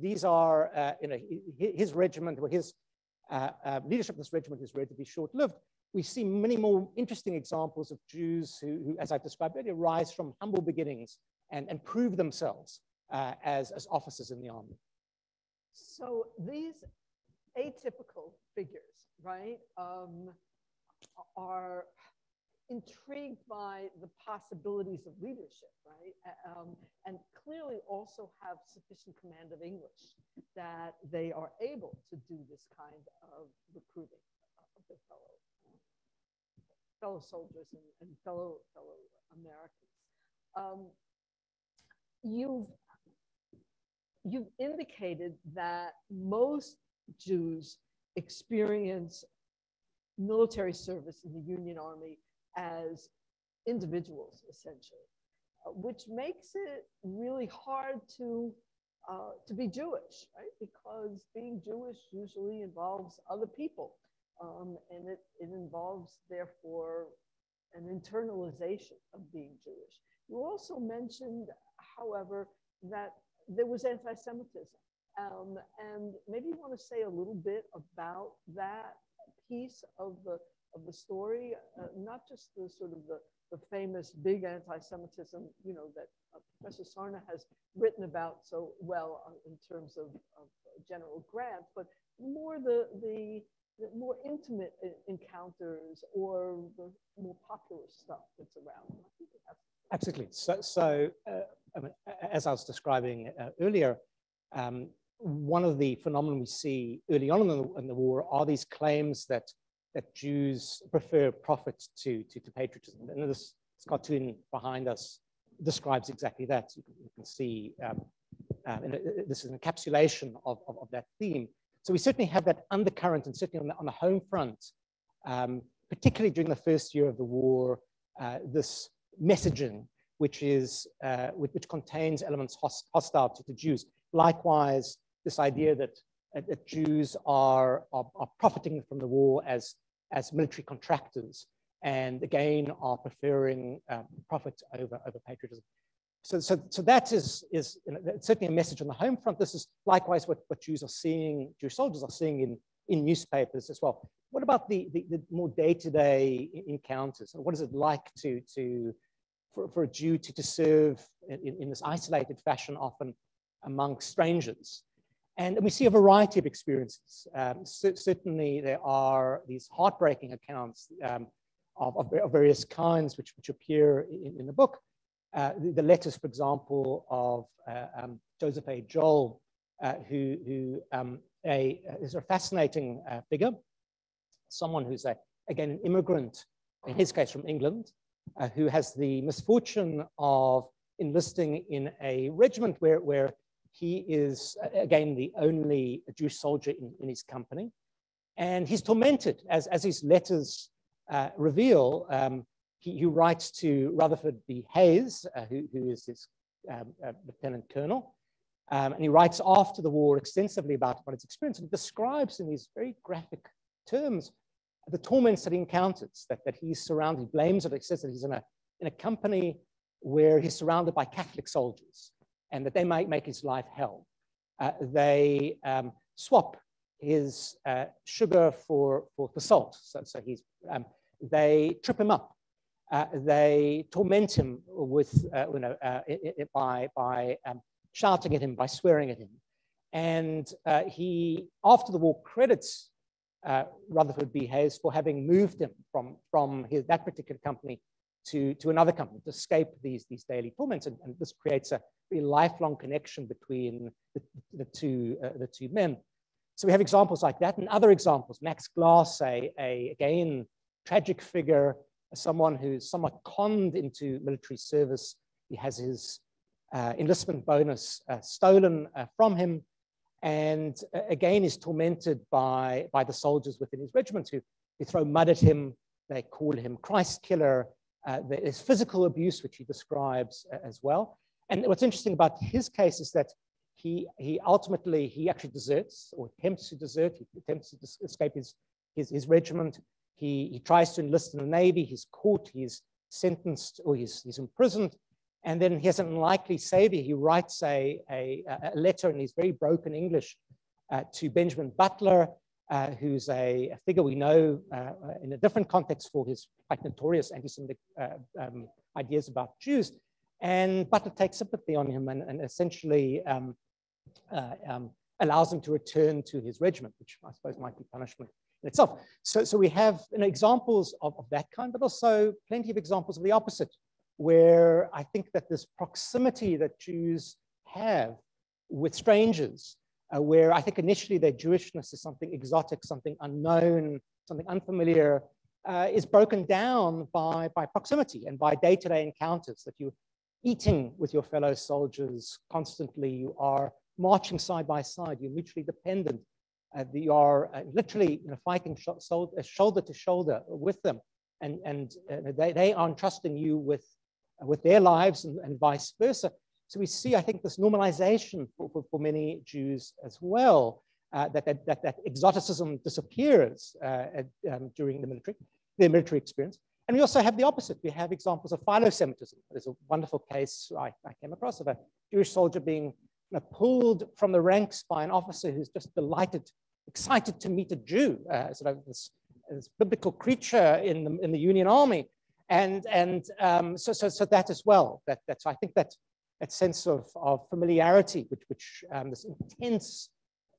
these are, uh, you know, his regiment, or his uh, uh, leadership of this regiment is relatively short-lived. We see many more interesting examples of Jews who, who, as I've described earlier, rise from humble beginnings and, and prove themselves uh, as, as officers in the army. So these atypical figures, right, um, are intrigued by the possibilities of leadership, right? Um, and clearly also have sufficient command of English that they are able to do this kind of recruiting of their fellow fellow soldiers and, and fellow fellow Americans. Um, you've you've indicated that most Jews experience military service in the Union Army as individuals, essentially, uh, which makes it really hard to uh, to be Jewish, right? Because being Jewish usually involves other people, um, and it, it involves, therefore, an internalization of being Jewish. You also mentioned, however, that there was anti-Semitism, um, and maybe you want to say a little bit about that piece of the of the story, uh, not just the sort of the, the famous big anti-Semitism, you know, that uh, Professor Sarna has written about so well uh, in terms of, of, General Grant, but more the, the, the more intimate encounters or the more popular stuff that's around. Absolutely. So, so uh, I mean, as I was describing uh, earlier, um, one of the phenomena we see early on in the, in the war are these claims that that Jews prefer profit to, to, to patriotism. And this, this, cartoon behind us describes exactly that. You can, you can see um, uh, this is an encapsulation of, of, of, that theme. So we certainly have that undercurrent and certainly on the, on the home front, um, particularly during the first year of the war, uh, this messaging, which is, uh, which contains elements host, hostile to, the Jews. Likewise, this idea that that Jews are, are, are, profiting from the war as, as military contractors and again are preferring um, profit over, over patriotism. So, so, so that is, is you know, certainly a message on the home front. This is likewise what, what Jews are seeing, Jewish soldiers are seeing in, in newspapers as well. What about the, the, the more day-to-day -day encounters? What is it like to, to, for, for a Jew to, to serve in, in this isolated fashion often among strangers? And we see a variety of experiences. Um, certainly, there are these heartbreaking accounts um, of, of, various kinds which, which appear in, in the book. Uh, the, the, letters, for example, of uh, um, Joseph A. Joel, uh, who, who um, a, is a fascinating uh, figure, someone who's, a, again, an immigrant, in his case from England, uh, who has the misfortune of enlisting in a regiment where, where he is, again, the only Jewish soldier in, in his company. And he's tormented, as, as his letters uh, reveal. Um, he, he, writes to Rutherford B. Hayes, uh, who, who is his um, uh, lieutenant colonel. Um, and he writes after the war extensively about what his experience and describes in these very graphic terms the torments that he encounters, that, that he's surrounded, he blames it, he says that he's in a, in a company where he's surrounded by Catholic soldiers and that they might make his life hell. Uh, they um, swap his uh, sugar for, for, for salt. So, so he's, um, they trip him up. Uh, they torment him with, uh, you know, uh, it, it, by, by um, shouting at him, by swearing at him. And uh, he, after the war, credits Rutherford B. Hayes for having moved him from, from his, that particular company to, to another company to escape these, these daily torments. And, and this creates a, a lifelong connection between the, the two, uh, the two men. So we have examples like that and other examples. Max Glass, a, a again, tragic figure, someone who's somewhat conned into military service. He has his uh, enlistment bonus uh, stolen uh, from him and uh, again is tormented by, by the soldiers within his regiment who, throw mud at him. They call him Christ killer. Uh, there is physical abuse, which he describes uh, as well. And what's interesting about his case is that he, he ultimately, he actually deserts or attempts to desert. He attempts to escape his, his, his regiment. He, he tries to enlist in the Navy. He's caught, he's sentenced or he's, he's imprisoned. And then he has an unlikely savior. He writes a, a, a letter in his very broken English uh, to Benjamin Butler, uh, who's a, a, figure we know uh, in a different context for his quite notorious anti-Semitic uh, um, ideas about Jews. And Butler takes sympathy on him and, and essentially um, uh, um, allows him to return to his regiment, which I suppose might be punishment in itself. So, so we have you know, examples of, of that kind, but also plenty of examples of the opposite, where I think that this proximity that Jews have with strangers, uh, where I think initially their Jewishness is something exotic, something unknown, something unfamiliar, uh, is broken down by, by proximity and by day-to-day -day encounters that you're eating with your fellow soldiers constantly, you are marching side by side, you're mutually dependent, uh, you are uh, literally you know, fighting sh uh, shoulder to shoulder with them, and, and uh, they, they are entrusting you with, uh, with their lives and, and vice versa. So we see, I think, this normalization for, for, for many Jews as well, uh, that, that, that, that, exoticism disappears um, during the military, their military experience. And we also have the opposite. We have examples of philo-Semitism. There's a wonderful case I, I came across of a Jewish soldier being pulled from the ranks by an officer who's just delighted, excited to meet a Jew, uh, sort of this, this, biblical creature in the, in the Union Army. And, and um, so, so, so that as well, that, that's, I think that, that sense of, of familiarity, which, which um, this intense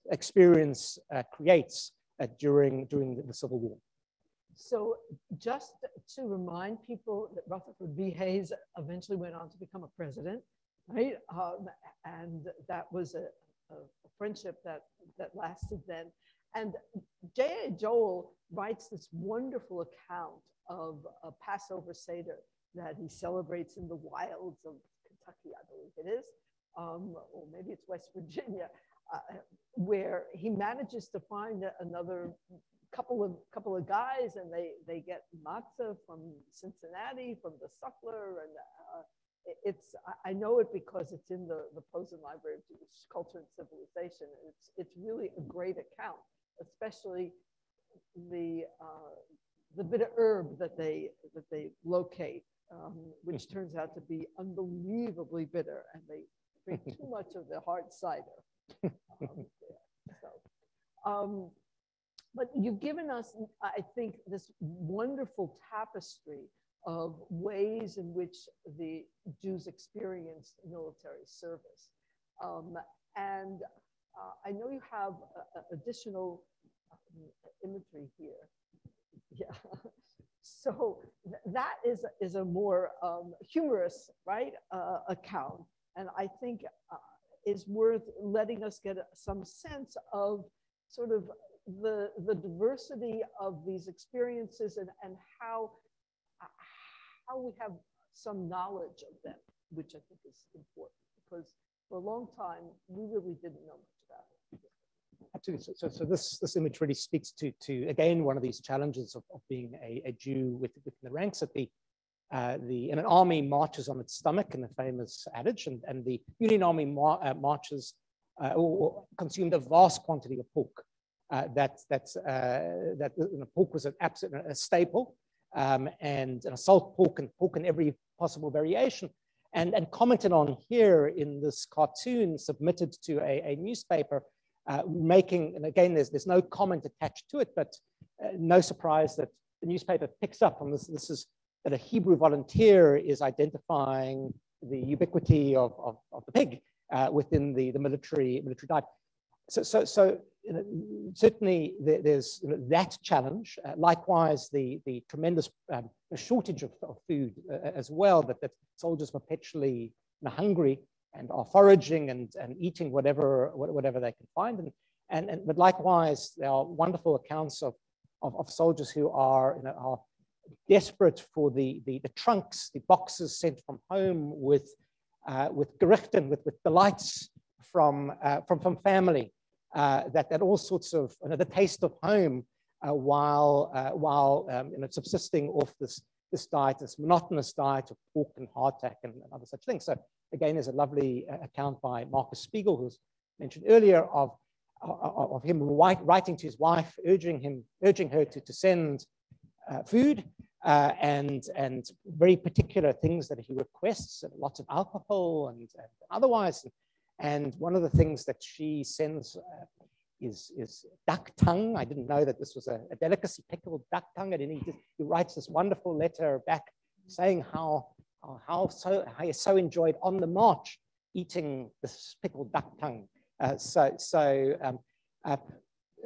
experience uh, creates uh, during, during the Civil War. So just to remind people that Rutherford B. Hayes eventually went on to become a president right? Um, and that was a, a, friendship that, that lasted then. And J.A. Joel writes this wonderful account of a Passover Seder that he celebrates in the wilds of Kentucky, I believe it is, um, or maybe it's West Virginia, uh, where he manages to find another couple of couple of guys, and they they get matzah from Cincinnati, from the Sutler, and uh, it's I know it because it's in the the Posen Library of Jewish Culture and Civilization. It's it's really a great account, especially the uh, the bit of herb that they that they locate, um, which turns out to be unbelievably bitter, and they drink too much of the hard cider. Um, so, um, but you've given us, I think, this wonderful tapestry of ways in which the Jews experienced military service. Um, and uh, I know you have uh, additional um, imagery here. Yeah. so th that is, is a more um, humorous, right, uh, account. And I think uh, is worth letting us get some sense of sort of the, the diversity of these experiences and, and how how we have some knowledge of them, which I think is important because for a long time, we really didn't know much about it. Absolutely. So, so this, this image really speaks to, to, again, one of these challenges of, of being a, a Jew with, within the ranks that the, uh, the, and an army marches on its stomach in the famous adage, and, and the Union Army mar uh, marches uh, or, or, consumed a vast quantity of pork. Uh, that, that's, uh, that you know, pork was an absolute a staple um, and, and assault pork and pork in every possible variation. And, and commented on here in this cartoon submitted to a, a newspaper, uh, making, and again, there's, there's no comment attached to it, but uh, no surprise that the newspaper picks up on this. This is that a Hebrew volunteer is identifying the ubiquity of, of, of the pig uh, within the, the military, military diet. So, so, so you know, certainly there, there's you know, that challenge. Uh, likewise, the, the tremendous um, shortage of, of food uh, as well, that, that soldiers perpetually you know, hungry and are foraging and, and eating whatever, whatever they can find. And, and, and, but likewise, there are wonderful accounts of, of, of soldiers who are, you know, are desperate for the, the, the trunks, the boxes sent from home with, uh, with gerichten, with, with delights from, uh, from, from family uh, that, that all sorts of, you know, the taste of home uh, while, uh, while um, you know, subsisting off this, this diet, this monotonous diet of pork and hardtack and, and other such things. So again, there's a lovely uh, account by Marcus Spiegel, who's mentioned earlier of, of, of him writing to his wife, urging him, urging her to, to send uh, food uh, and, and very particular things that he requests, and lots of alcohol and, and otherwise. And one of the things that she sends uh, is, is duck tongue. I didn't know that this was a, a delicacy, pickled duck tongue. And he, just, he writes this wonderful letter back saying how, how, so, how he so enjoyed on the march eating this pickled duck tongue. Uh, so, so, um, uh,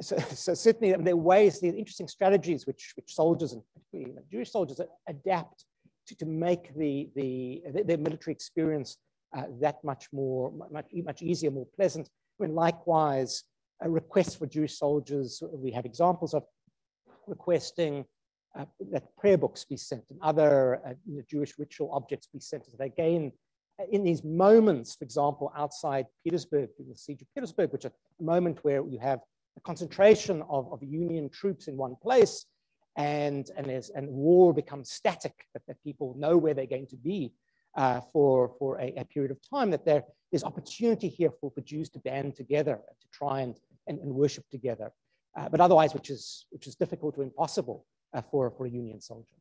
so, so, certainly there are ways, these interesting strategies which, which soldiers and particularly Jewish soldiers adapt to, to make the, the, their military experience uh, that much more, much, much easier, more pleasant. When likewise, a request for Jewish soldiers, we have examples of requesting uh, that prayer books be sent and other uh, you know, Jewish ritual objects be sent. So again, uh, in these moments, for example, outside Petersburg, in the siege of Petersburg, which is a moment where you have a concentration of, of Union troops in one place, and, and, there's and war becomes static, that, that people know where they're going to be uh, for, for a, a, period of time, that there is opportunity here for, for Jews to band together, to try and, and, and worship together. Uh, but otherwise, which is, which is difficult or impossible uh, for, for a Union soldier.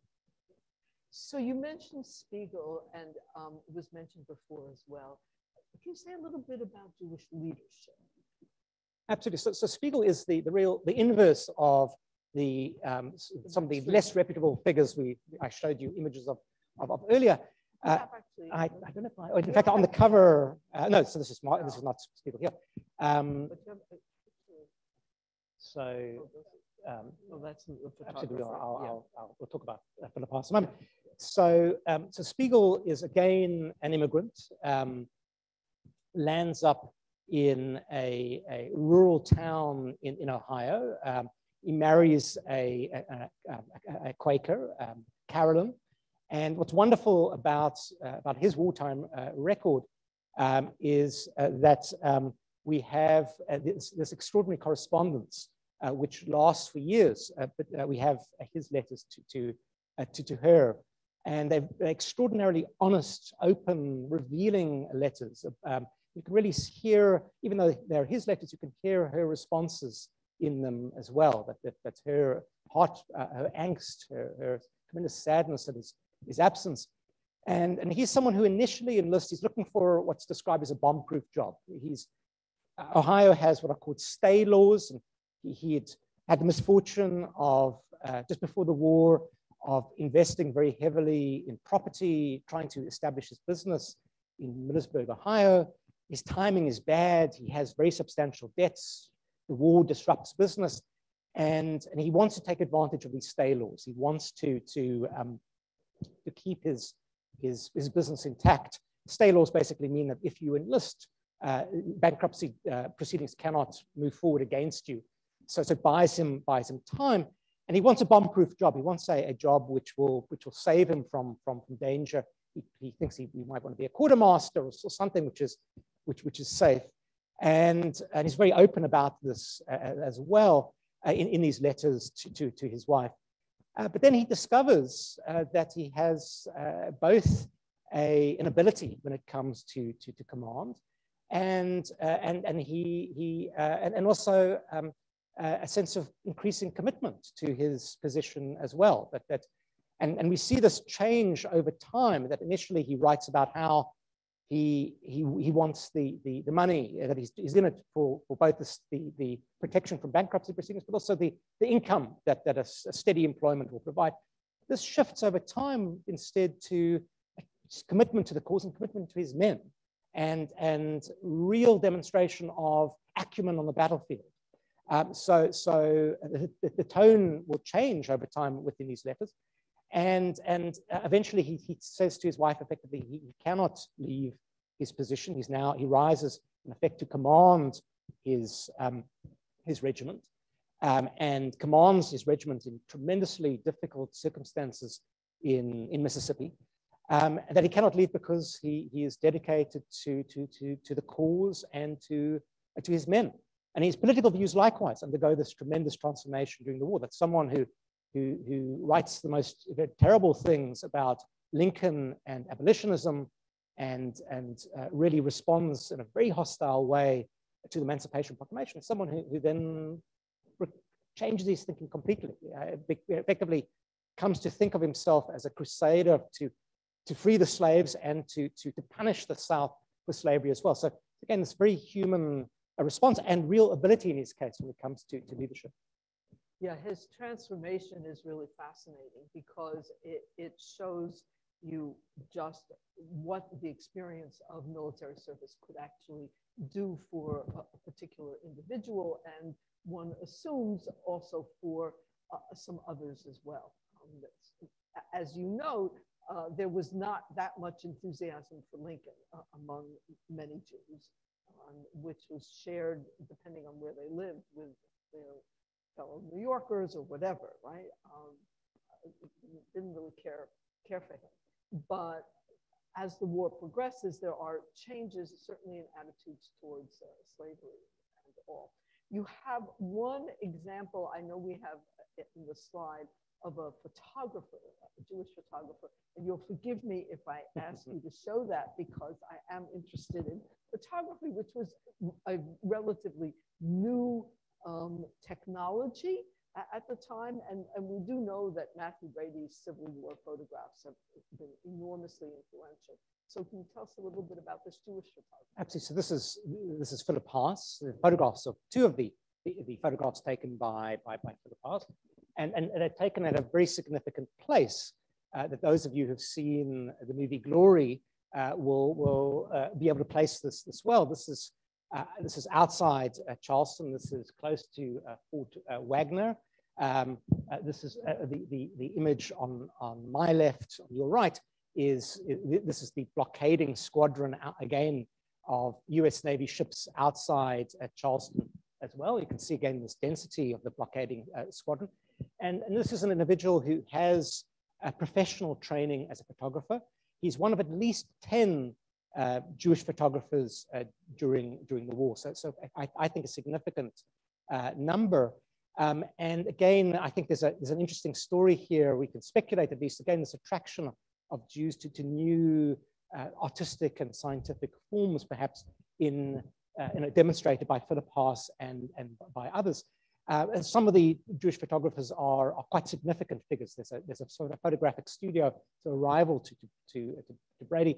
So you mentioned Spiegel, and um, it was mentioned before as well. Can you say a little bit about Jewish leadership? Absolutely. So, so Spiegel is the, the real, the inverse of the um, some of the less reputable figures we I showed you images of, of, of earlier. Uh, I, I don't know if I, oh, in fact, on the cover, uh, no, so this is my, this is not Spiegel here. Um, so um, well, that's absolutely. I'll. I'll, I'll, we'll talk about that for the past moment. So, um, so Spiegel is again an immigrant, um, lands up in a, a, rural town in, in Ohio. Um, he marries a, a, a Quaker, um, Carolyn. And what's wonderful about, uh, about his wartime uh, record um, is uh, that we have uh, this, this extraordinary correspondence uh, which lasts for years. Uh, but we have his letters to, to, to, to, her. And they're extraordinarily honest, open, revealing letters. Um, you can really hear, even though they're his letters, you can hear her responses in them as well. That, that that's her heart, her angst, her, her, tremendous sadness at his, his absence. And, and he's someone who initially enlists, he's looking for what's described as a bomb-proof job. He's, uh, Ohio has what are called stay laws, and he had had the misfortune of, uh, just before the war, of investing very heavily in property, trying to establish his business in Millersburg, Ohio. His timing is bad. He has very substantial debts. The war disrupts business. And, and he wants to take advantage of these stay laws. He wants to, to, um, to keep his, his, his business intact. Stay laws basically mean that if you enlist, uh, bankruptcy uh, proceedings cannot move forward against you so, so buys him buys him time, and he wants a bomb-proof job. He wants a, a job which will which will save him from from, from danger. He, he thinks he, he, might want to be a quartermaster or, or, something which is which which is safe, and and he's very open about this uh, as well uh, in in these letters to to, to his wife. Uh, but then he discovers uh, that he has uh, both a, an ability when it comes to to, to command, and uh, and and he he and, and also um, uh, a sense of increasing commitment to his position as well. That, that, and, and we see this change over time that initially he writes about how he, he, wants the, the, the money, uh, that he's, he's in it for, for both the, the, the protection from bankruptcy proceedings, but also the, the income that, that a, a steady employment will provide. This shifts over time instead to commitment to the cause and commitment to his men and, and real demonstration of acumen on the battlefield. Um, so so the, the, tone will change over time within these letters. And, and uh, eventually he, he says to his wife effectively, he, he cannot leave his position. He's now, he rises in effect to command his, um, his regiment um, and commands his regiment in tremendously difficult circumstances in, in Mississippi. Um, that he cannot leave because he, he is dedicated to, to, to, to the cause and to, uh, to his men. And his political views likewise undergo this tremendous transformation during the war. That someone who, who, who writes the most terrible things about Lincoln and abolitionism and, and uh, really responds in a very hostile way to the Emancipation Proclamation, someone who, who then changes his thinking completely, uh, effectively comes to think of himself as a crusader to, to free the slaves and to, to, to punish the South for slavery as well. So again, this very human uh, response and real ability in his case when it comes to, to leadership. Yeah, his transformation is really fascinating because it, it shows you just what the experience of military service could actually do for a particular individual and one assumes also for uh, some others as well. Um, as you note, uh, there was not that much enthusiasm for Lincoln uh, among many Jews, um, which was shared depending on where they lived with their fellow New Yorkers or whatever, right? Um, didn't really care care for him. But as the war progresses, there are changes, certainly in attitudes towards uh, slavery and all. You have one example, I know we have in the slide, of a photographer, a Jewish photographer, and you'll forgive me if I ask you to show that because I am interested in photography, which was a relatively new um, technology at the time. And, and we do know that Mathew Brady's Civil War photographs have been enormously influential. So can you tell us a little bit about this Jewish photographer? Absolutely. So this is this is Philip Haas, the photographs of two of the, the, the photographs taken by, by, by Philip Haas. And, and, and they're taken at a very significant place uh, that those of you who've seen the movie Glory uh, will, will uh, be able to place this as well. This is, this is outside uh, Charleston. This is close to uh, Fort Wagner. Um, this is the, the, the image on, on my left, on your right, is this is the blockading squadron again of US Navy ships outside at Charleston as well. You can see again this density of the blockading uh, squadron. And, and, this is an individual who has a professional training as a photographer. He's one of at least 10 uh, Jewish photographers uh, during, during the war. So, so I, I think a significant uh, number. Um, and again, I think there's, a, there's an interesting story here. We can speculate at least, again, this attraction of Jews to, to new uh, artistic and scientific forms, perhaps in, uh, demonstrated by Philip Haas and, and by others. Uh, and some of the Jewish photographers are, are quite significant figures. There's a, there's a sort of photographic studio, so a rival to, to, to, to Brady,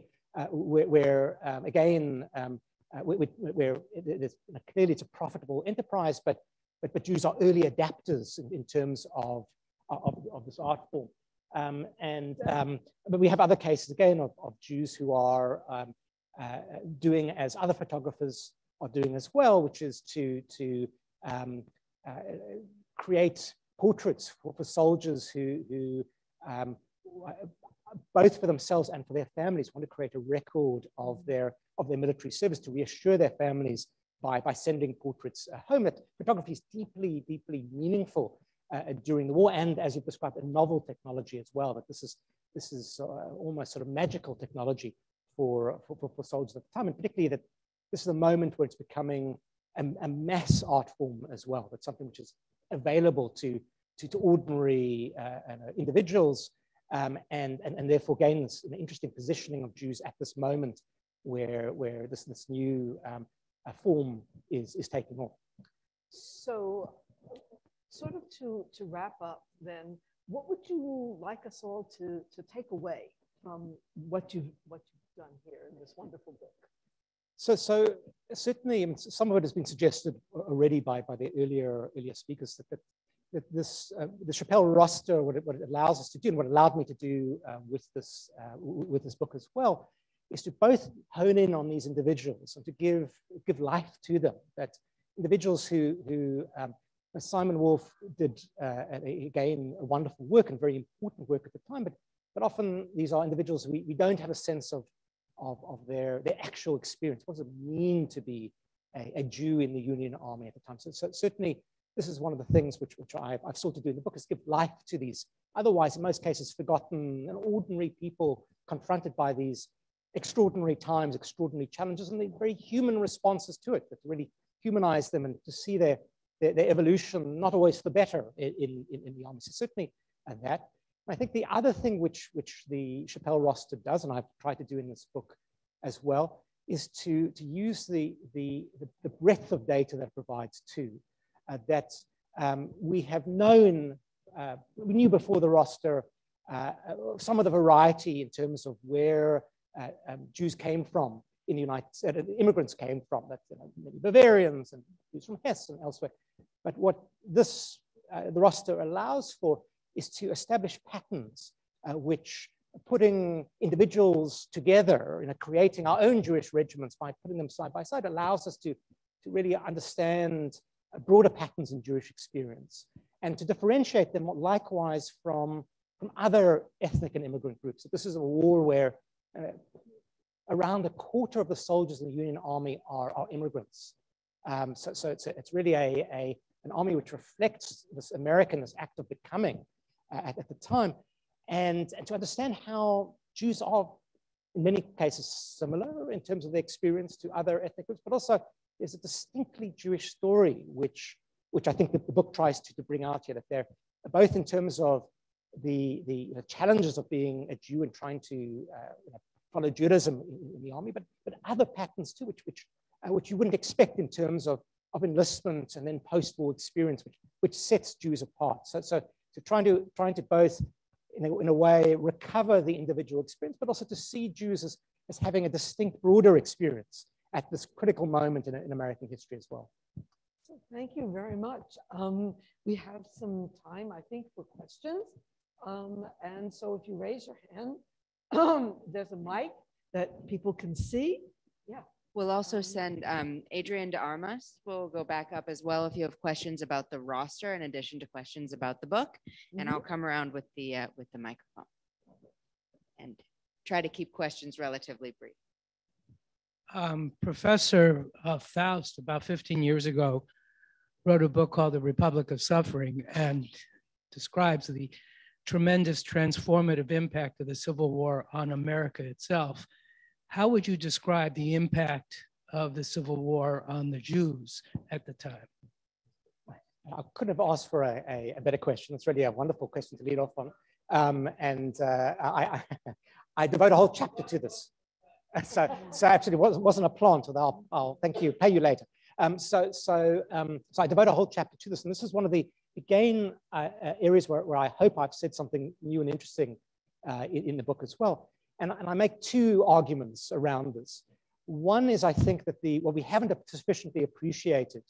where, where um, again, um, uh, it clearly it's a profitable enterprise, but, but, but Jews are early adapters in, in terms of, of, of this art form. Um, and um, but we have other cases again of, of Jews who are um, uh, doing as other photographers are doing as well, which is to to um, uh, create portraits for, for soldiers who who um, both for themselves and for their families want to create a record of their of their military service to reassure their families by by sending portraits uh, home. That photography is deeply deeply meaningful uh, during the war, and as you described, a novel technology as well. That this is this is uh, almost sort of magical technology for, for, for soldiers at the time, and particularly that this is a moment where it's becoming a, a mass art form as well. That's something which is available to to, to ordinary uh, uh individuals, um, and, and and therefore gains an interesting positioning of Jews at this moment where where this this new um, uh, form is is taking off. So sort of to, to wrap up then, what would you like us all to, to take away from what you've, what you've done here in this wonderful book? So, so certainly some of it has been suggested already by, by the earlier, earlier speakers that, that, that this, uh, the Shapell roster, what it, what it allows us to do and what allowed me to do uh, with, this, uh, with this book as well, is to both hone in on these individuals and to give, give life to them, that individuals who, who um, Simon Wolf did, uh, again, a wonderful work and very important work at the time, but, but often these are individuals we, we don't have a sense of, of, of their, their actual experience. What does it mean to be a, a Jew in the Union Army at the time? So, so, certainly, this is one of the things which, which I've, I've sought to do in the book is give life to these, otherwise, in most cases, forgotten and ordinary people confronted by these extraordinary times, extraordinary challenges, and the very human responses to it that really humanize them and to see their their, their evolution, not always for the better in, in, in the army. So certainly uh, and that. I think the other thing which, which the Shapell roster does, and I've tried to do in this book as well, is to, to use the, the, the breadth of data that provides too. Uh, that um, we have known, uh, we knew before the roster uh, some of the variety in terms of where um, Jews came from in the United States, immigrants came from, that you know, many Bavarians and Jews from Hesse and elsewhere. But what this, the roster allows for is to establish patterns which putting individuals together, you know, creating our own Jewish regiments by putting them side by side allows us to, to really understand broader patterns in Jewish experience and to differentiate them likewise from, from other ethnic and immigrant groups. This is a war where uh, around a quarter of the soldiers in the Union Army are, are immigrants. Um, so so it's, a, it's really a, a, an army which reflects this American, this act of becoming uh, at, at the time and, and to understand how Jews are in many cases similar in terms of their experience to other ethnic groups, but also there's a distinctly Jewish story, which, which I think the, the book tries to, to bring out here, that they're both in terms of the, the, the challenges of being a Jew and trying to uh, follow Judaism in, in, the army, but, but other patterns too, which, which, uh, which you wouldn't expect in terms of, of enlistment and then post-war experience, which, which sets Jews apart. So, so, so trying, to, trying to both in a, in a way, recover the individual experience, but also to see Jews as, as having a distinct, broader experience at this critical moment in, in American history as well. Thank you very much. Um, we have some time, I think, for questions. Um, and so if you raise your hand, there's a mic that people can see. Yeah. We'll also send um, Adrienne DeArmas. We'll go back up as well if you have questions about the roster in addition to questions about the book. And Mm-hmm. I'll come around with the uh, with the microphone and try to keep questions relatively brief. Um, Professor uh, Faust, about 15 years ago, wrote a book called The Republic of Suffering and describes the tremendous transformative impact of the Civil War on America itself. How would you describe the impact of the Civil War on the Jews at the time? I couldn't have asked for a, a, a better question. It's really a wonderful question to lead off on. Um, and uh, I, I, I, devote a whole chapter to this. So, so actually it wasn't a plant, I'll, I'll thank you, pay you later. Um, so, so, um, so I devote a whole chapter to this. And this is one of the, again, uh, uh, areas where, where I hope I've said something new and interesting uh, in, in, the book as well. And, and I make two arguments around this. One is I think that the what we haven't sufficiently appreciated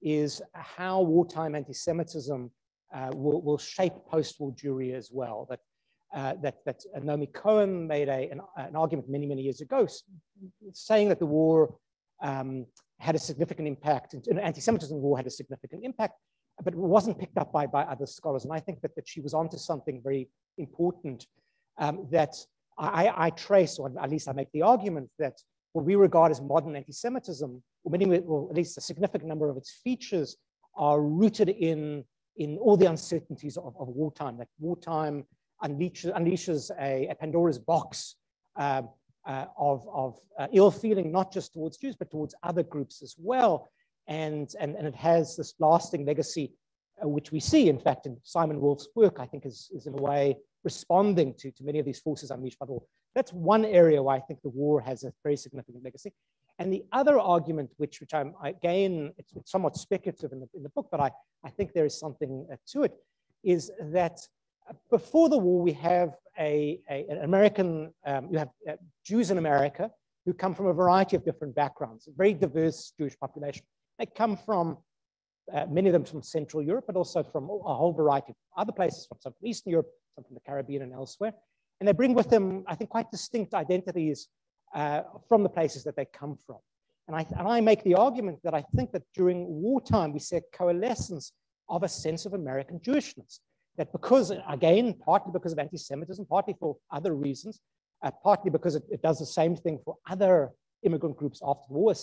is how wartime anti-Semitism uh, will, will, shape post-war Jewry as well. That, uh, that, that Naomi Cohen made a, an, an, argument many, many years ago saying that the war um, had a significant impact, anti-Semitism war had a significant impact, but it wasn't picked up by, by other scholars. And I think that, that she was onto something very important um, that I, I, trace, or at least I make the argument that what we regard as modern anti-Semitism, or or at least a significant number of its features, are rooted in, in all the uncertainties of, of wartime. That wartime unleashes, unleashes a, a, Pandora's box uh, uh, of, of uh, ill feeling, not just towards Jews, but towards other groups as well. And, and, and it has this lasting legacy, uh, which we see, in fact, in Simon Wolf's work, I think is, is in a way responding to, to many of these forces unleashed by the war. That's one area where I think the war has a very significant legacy. And the other argument, which, which I'm, again, it's, somewhat speculative in the, in the book, but I, I think there is something uh, to it, is that before the war, we have a, a an American, um, you have uh, Jews in America who come from a variety of different backgrounds, a very diverse Jewish population. They come from uh, many of them from Central Europe, but also from a whole variety of other places, from some Eastern Europe, some from the Caribbean and elsewhere. And they bring with them, I think, quite distinct identities uh, from the places that they come from. And I, and I make the argument that I think that during wartime, we see a coalescence of a sense of American Jewishness. That because, again, partly because of anti-Semitism, partly for other reasons, uh, partly because it, it, does the same thing for other immigrant groups after the war,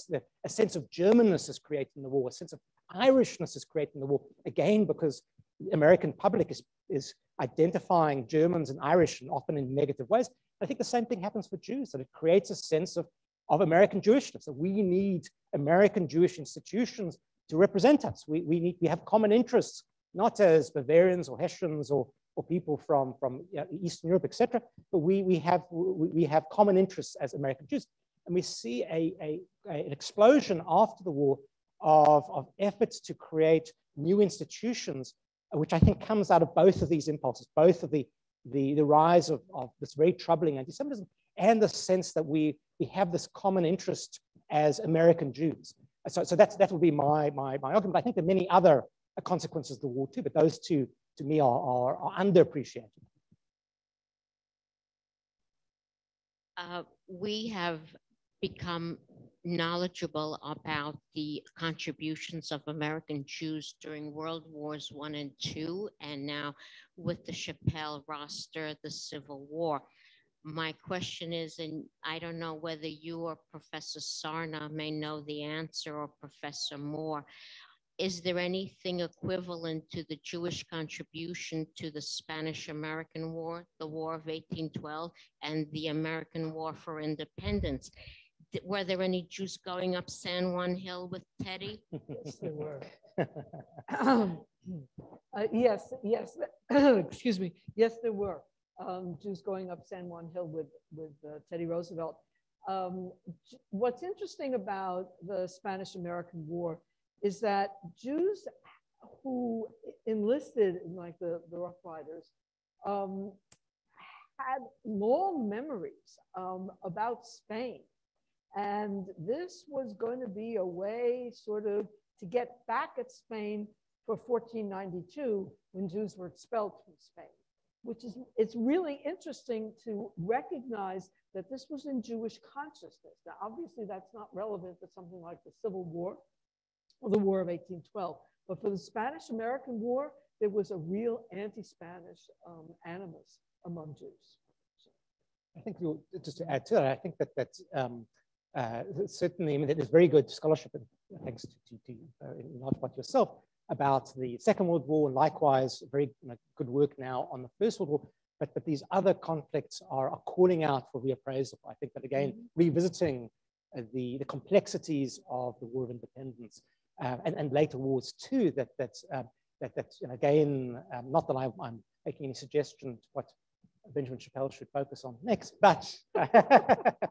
a, sense of Germanness is created in the war, a sense of Irishness is created in the war, again, because the American public is, is identifying Germans and Irish and often in negative ways. I think the same thing happens for Jews, that it creates a sense of, of American Jewishness, that we need American Jewish institutions to represent us. We, we, need, we have common interests, not as Bavarians or Hessians or, or people from, from you know, Eastern Europe, etc., but we, we, have, we, we have common interests as American Jews. And we see a, a, a, an explosion after the war of, of efforts to create new institutions, which I think comes out of both of these impulses, both of the, the, the rise of, of this very troubling anti-Semitism and the sense that we, we have this common interest as American Jews. So, so that's, that would be my, my, my argument. I think there are many other consequences of the war too, but those two to me are, are, are underappreciated. Uh, we have become knowledgeable about the contributions of American Jews during World Wars One and Two, and now with the Shapell roster, the Civil War. My question is, and I don't know whether you or Professor Sarna may know the answer or Professor Moore, is there anything equivalent to the Jewish contribution to the Spanish American War, the War of 1812, and the American War for Independence? Were there any Jews going up San Juan Hill with Teddy? Yes, there were. uh, yes, yes, excuse me. Yes, there were um, Jews going up San Juan Hill with, with uh, Teddy Roosevelt. Um, what's interesting about the Spanish American War is that Jews who enlisted in like the, the Rough Riders um, had long memories um, about Spain. And this was going to be a way sort of to get back at Spain for 1492 when Jews were expelled from Spain, which is, it's really interesting to recognize that this was in Jewish consciousness. Now, obviously that's not relevant to something like the Civil War, the War of 1812. But for the Spanish American War, there was a real anti Spanish um, animus among Jews. I think you, just to add to that, I think that that's um, uh, certainly, I mean, there's very good scholarship, and thanks to, to, to uh, not what yourself, about the Second World War, and likewise, very you know, good work now on the First World War. But, but these other conflicts are, are calling out for reappraisal. I think that again, mm -hmm. revisiting uh, the, the complexities of the War of Independence uh, and, and later wars too, that, that's, um, that, that's you know, again, um, not that I'm, I'm, making any suggestion to what Benjamin Shapell should focus on next, but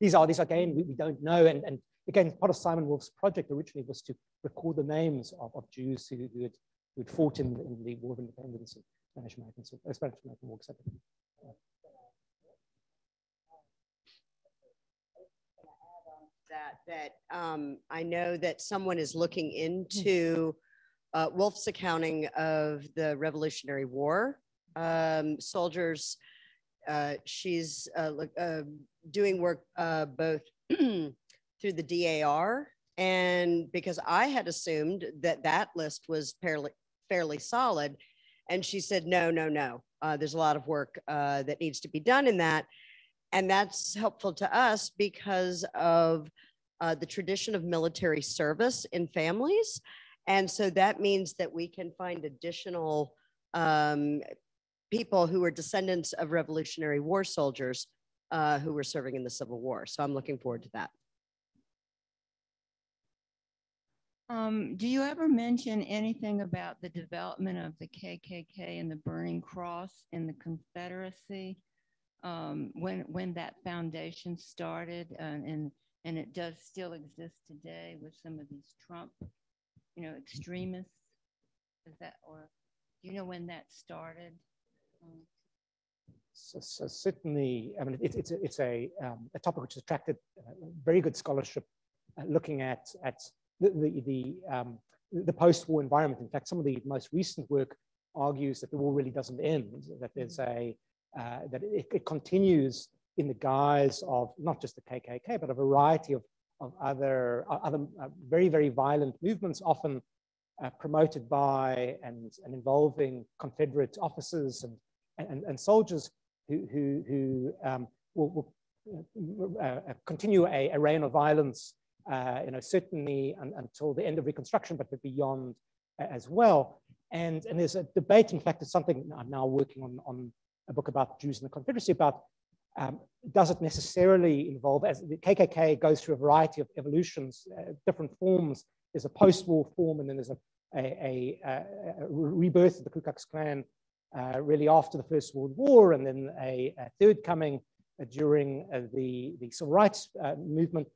these are, these again, we, we don't know. And, and again, part of Simon Wolf's project originally was to record the names of, of Jews who, who, had, who had fought in, in the War of Independence and Spanish American, Spanish American War, etc. that that um, I know that someone is looking into uh, Wolf's accounting of the Revolutionary War um, soldiers. Uh, she's uh, uh doing work uh, both through the DAR and because I had assumed that that list was fairly fairly solid, and she said no, no, no. Uh, there's a lot of work that needs to be done in that. And that's helpful to us because of uh, the tradition of military service in families. And so that means that we can find additional um, people who are descendants of Revolutionary War soldiers uh, who were serving in the Civil War. So I'm looking forward to that. Um, do you ever mention anything about the development of the KKK and the Burning Cross in the Confederacy? Um, when when that foundation started, uh, and and it does still exist today with some of these Trump, you know, extremists. Is that or do you know when that started? Um, so, so, certainly, I mean, it, it's a, it's a, um, a topic which has attracted uh, very good scholarship, uh, looking at at the the the, um, the post-war environment. In fact, some of the most recent work argues that the war really doesn't end. That there's a uh, that it, it, continues in the guise of not just the KKK, but a variety of, of other, uh, other uh, very, very violent movements, often uh, promoted by and, and involving Confederate officers and, and, and soldiers who, who, who um, will, will uh, continue a, a, reign of violence, you know, certainly un, until the end of Reconstruction, but beyond as well. And, and there's a debate, in fact, it's something I'm now working on, on a book about Jews in the Confederacy about um, does it necessarily involve, as the KKK goes through a variety of evolutions, uh, different forms. There's a post-war form, and then there's a, a, a, a rebirth of the Ku Klux Klan uh, really after the First World War, and then a, third coming during the, the civil rights movement.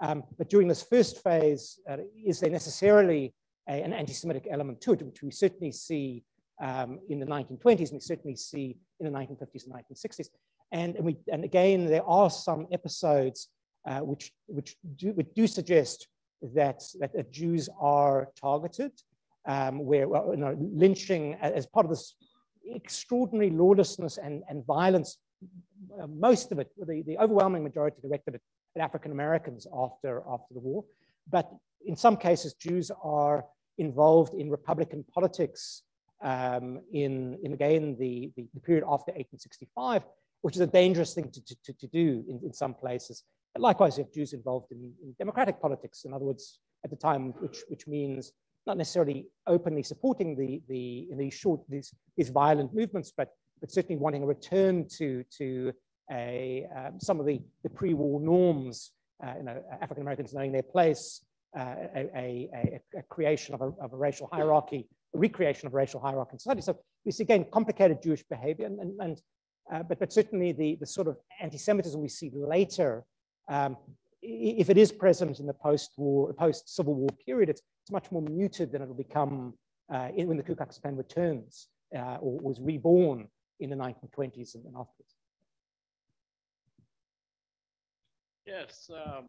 Um, but during this first phase, is there necessarily an anti-Semitic element to it, which we certainly see um, in the 1920s, and we certainly see in the 1950s and 1960s. And, and, we, and again, there are some episodes uh, which, which, do, which do suggest that, that, that Jews are targeted, um, where well, you know, lynching as part of this extraordinary lawlessness and, and violence, uh, most of it, the, the overwhelming majority directed at, at African Americans after, after the war. But in some cases, Jews are involved in Republican politics um, in, in, again, the, the, the, period after 1865, which is a dangerous thing to, to, to do in, in some places. But likewise, you have Jews involved in, in, democratic politics, in other words, at the time, which, which means not necessarily openly supporting the, the, in these short, these, these violent movements, but, but certainly wanting a return to, to a, um, some of the, the pre-war norms, uh, you know, African Americans knowing their place, uh, a, a, a, creation of a, of a, racial hierarchy, recreation of racial hierarchy in society. So we see again complicated Jewish behavior, and, and, and uh, but, but certainly the, the sort of anti-Semitism we see later, um, if it is present in the post-war, post-Civil War period, it's, it's much more muted than it'll become uh, in, when the Ku Klux Klan returns uh, or was reborn in the 1920s and, and afterwards. Yes, um,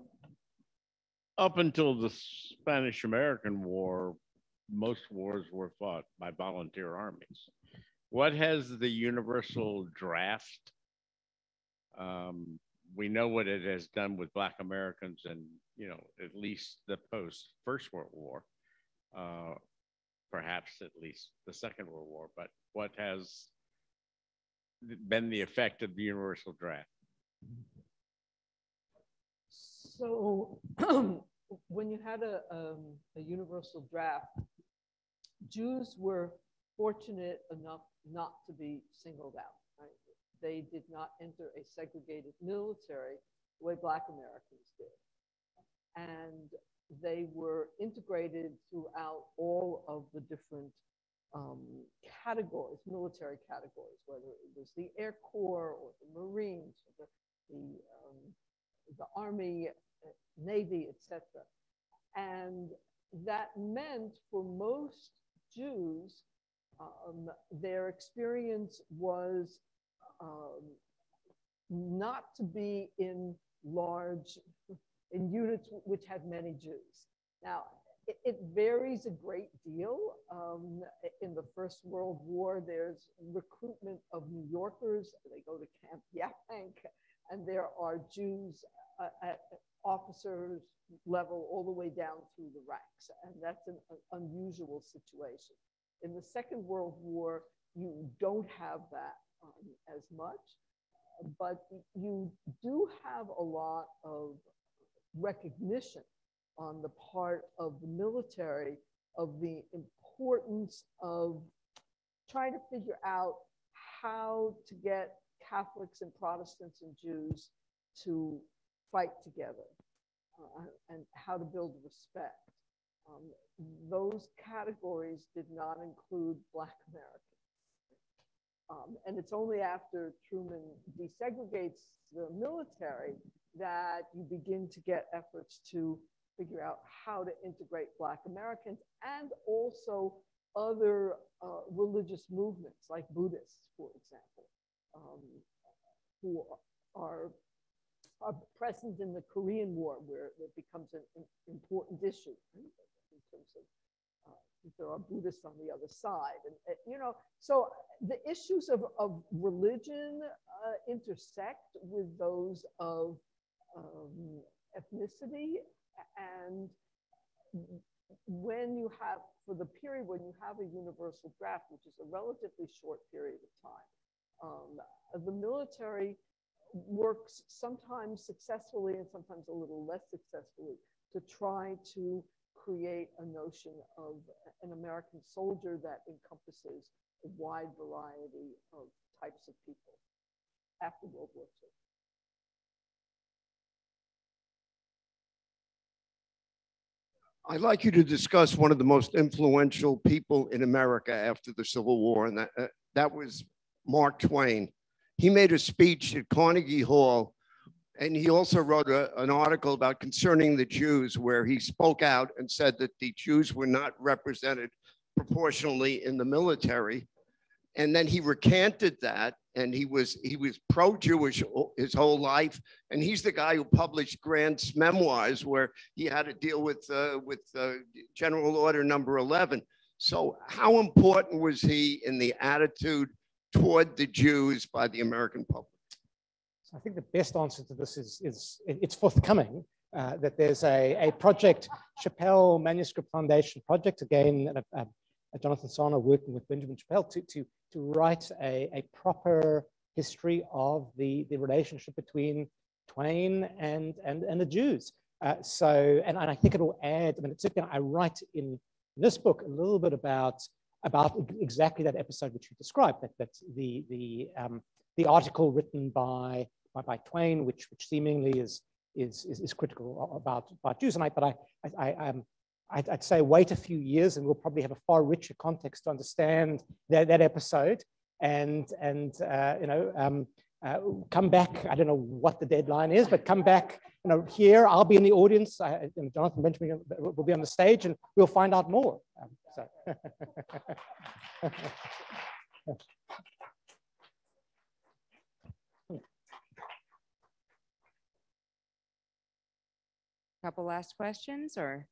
up until the Spanish American War, most wars were fought by volunteer armies. What has the universal draft? Um, we know what it has done with Black Americans and, you know, at least the post First World War, uh, perhaps at least the Second World War, but what has been the effect of the universal draft? So when you had a, um, a universal draft, Jews were fortunate enough not to be singled out. Right? They did not enter a segregated military the way Black Americans did. And they were integrated throughout all of the different um, categories, military categories, whether it was the Air Corps or the Marines or the, the, um, the Army Navy, etc. And that meant for most Jews, um, their experience was um, not to be in large, in units which had many Jews. Now, it, it varies a great deal. Um, in the First World War, there's recruitment of New Yorkers. They go to Camp Yaphank, and there are Jews uh, at, officers level all the way down through the ranks. And that's an, an unusual situation. In the Second World War, you don't have that um, as much, but you do have a lot of recognition on the part of the military of the importance of trying to figure out how to get Catholics and Protestants and Jews to fight together uh, and how to build respect. Um, those categories did not include Black Americans. Um, and it's only after Truman desegregates the military that you begin to get efforts to figure out how to integrate Black Americans and also other uh, religious movements like Buddhists, for example, um, who are are present in the Korean War, where it becomes an, an important issue in terms of uh, there are Buddhists on the other side, and uh, you know, so the issues of, of religion uh, intersect with those of um, ethnicity, and when you have for the period when you have a universal draft, which is a relatively short period of time, um, the military works sometimes successfully and sometimes a little less successfully to try to create a notion of an American soldier that encompasses a wide variety of types of people after World War II. I'd like you to discuss one of the most influential people in America after the Civil War, and that, uh, that was Mark Twain. He made a speech at Carnegie Hall, and he also wrote a, an article about concerning the Jews, where he spoke out and said that the Jews were not represented proportionally in the military. And then he recanted that, and he was he was pro-Jewish his whole life. And he's the guy who published Grant's memoirs, where he had to deal with uh, with uh, General Order Number Eleven. So, how important was he in the attitude toward the Jews by the American public? So I think the best answer to this is, is it's forthcoming. Uh, that there's a, a project, Shapell Manuscript Foundation project, again, uh, uh, Jonathan Sarna working with Benjamin Shapell to, to, to write a, a proper history of the, the relationship between Twain and, and, and the Jews. Uh, so, and, and I think it'll add, I mean, it's, I write in this book a little bit about, about exactly that episode which you described, that, that the, the, um, the article written by, by, by Twain, which, which seemingly is, is, is, is critical about, about Jews. And I, but I, I, I, um, I'd, I'd, say wait a few years and we'll probably have a far richer context to understand that, that episode and, and uh, you know, um, uh, come back. I don't know what the deadline is, but come back. You know, here I'll be in the audience. I, Jonathan Benjamin will be on the stage, and we'll find out more. Um, so. Couple last questions, or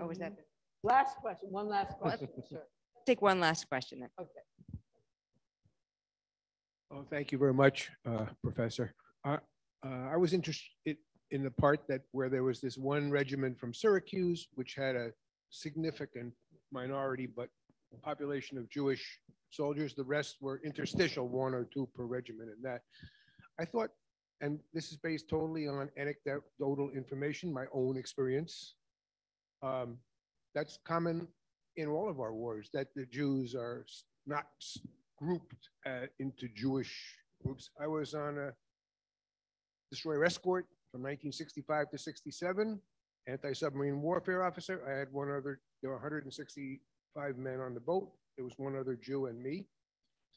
oh, was that um, last question? One last question, sure. Take one last question then. Okay. Oh, thank you very much, uh, Professor. Uh, uh, I was interested in the part that where there was this one regiment from Syracuse, which had a significant minority, but population of Jewish soldiers. The rest were interstitial, one or two per regiment, and that. I thought and this is based totally on anecdotal information, my own experience. Um, that's common in all of our wars, that the Jews are not grouped uh, into Jewish groups. I was on a destroyer escort from 1965 to 67, anti-submarine warfare officer. I had one other, there were 165 men on the boat. There was one other Jew and me.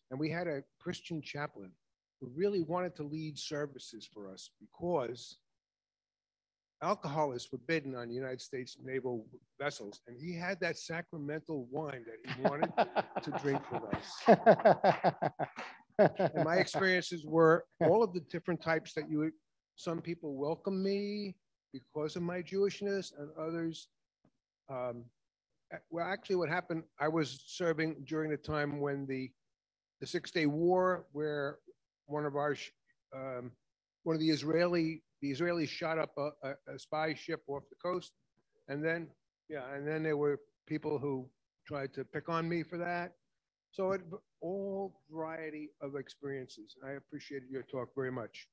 And we had a Christian chaplain who really wanted to lead services for us because alcohol is forbidden on United States naval vessels. And he had that sacramental wine that he wanted to drink with us. and my experiences were all of the different types that you some people welcome me because of my Jewishness and others. Um, well, actually what happened, I was serving during the time when the the Six Day War, where one of our, um, one of the Israeli, the Israelis shot up a, a, a spy ship off the coast. And then, yeah, and then there were people who tried to pick on me for that. So it, all variety of experiences. I appreciated your talk very much.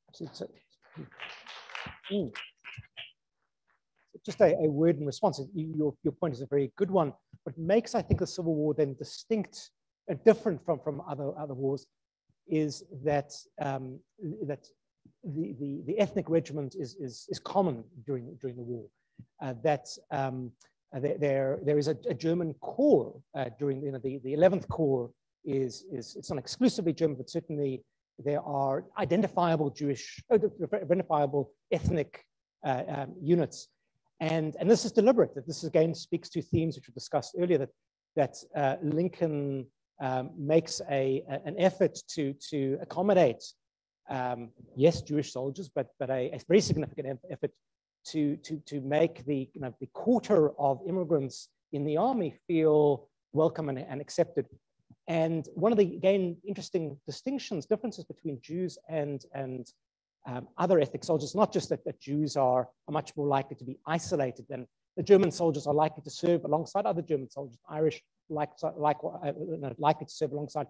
Just a, a, word in response. Your, your point is a very good one. What makes, I think, the Civil War then distinct and different from, from other, other wars is that, um, that the, the, the, ethnic regiment is, is, is common during, during the war. Uh, that um, uh, there, there is a, a German corps uh, during you know, the, the 11th Corps is, is it's not exclusively German, but certainly there are identifiable Jewish, uh, identifiable ethnic uh, um, units. And, and this is deliberate, that this again speaks to themes which were discussed earlier, that, that uh, Lincoln um, makes a, a, an effort to, to accommodate, um, yes, Jewish soldiers, but, but a, a, very significant effort to, to, to make the, you know, the quarter of immigrants in the army feel welcome and, and accepted. And one of the, again, interesting distinctions, differences between Jews and, and um, other ethnic soldiers, not just that, that Jews are, are much more likely to be isolated than the German soldiers are likely to serve alongside other German soldiers, Irish like, like, uh, likely to serve alongside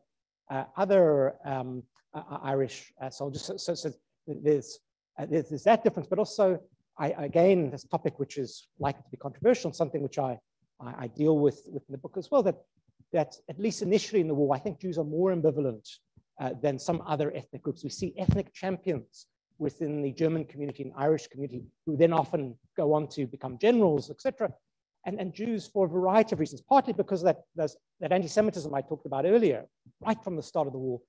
uh, other um, uh, Irish soldiers. So, so, so there's, there's, there's, that difference, but also, I, again, this topic which is likely to be controversial, something which I, I, I deal with within the book as well, that, that at least initially in the war, I think Jews are more ambivalent uh, than some other ethnic groups. We see ethnic champions within the German community and Irish community who then often go on to become generals, etc and, and Jews for a variety of reasons, partly because that, that anti-Semitism I talked about earlier, right from the start of the war,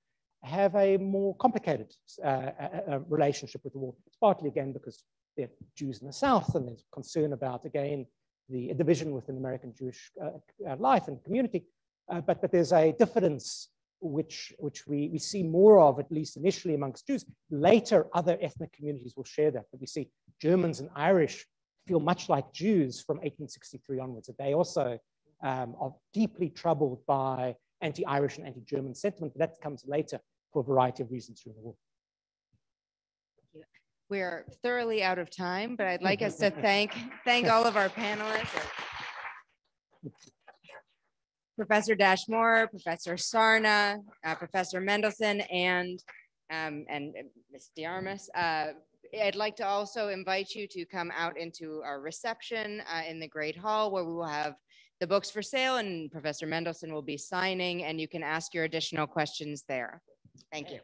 have a more complicated uh, uh, uh, relationship with the war. It's partly again because they're Jews in the South and there's concern about, again, the division within American Jewish uh, uh, life and community. Uh, but, but there's a difference which, which we, we see more of, at least initially amongst Jews. Later, other ethnic communities will share that. But we see Germans and Irish feel much like Jews from 1863 onwards. That they also um, are deeply troubled by anti-Irish and anti-German sentiment. But that comes later for a variety of reasons during the war. We're thoroughly out of time, but I'd like us to thank thank all of our panelists. Professor Dash Moore, Professor Sarna, uh, Professor Mendelsohn, and um, and Ms. DeArmas. Uh, I'd like to also invite you to come out into our reception uh, in the Great Hall where we will have the books for sale and Professor Mendelsohn will be signing and you can ask your additional questions there. Thank you.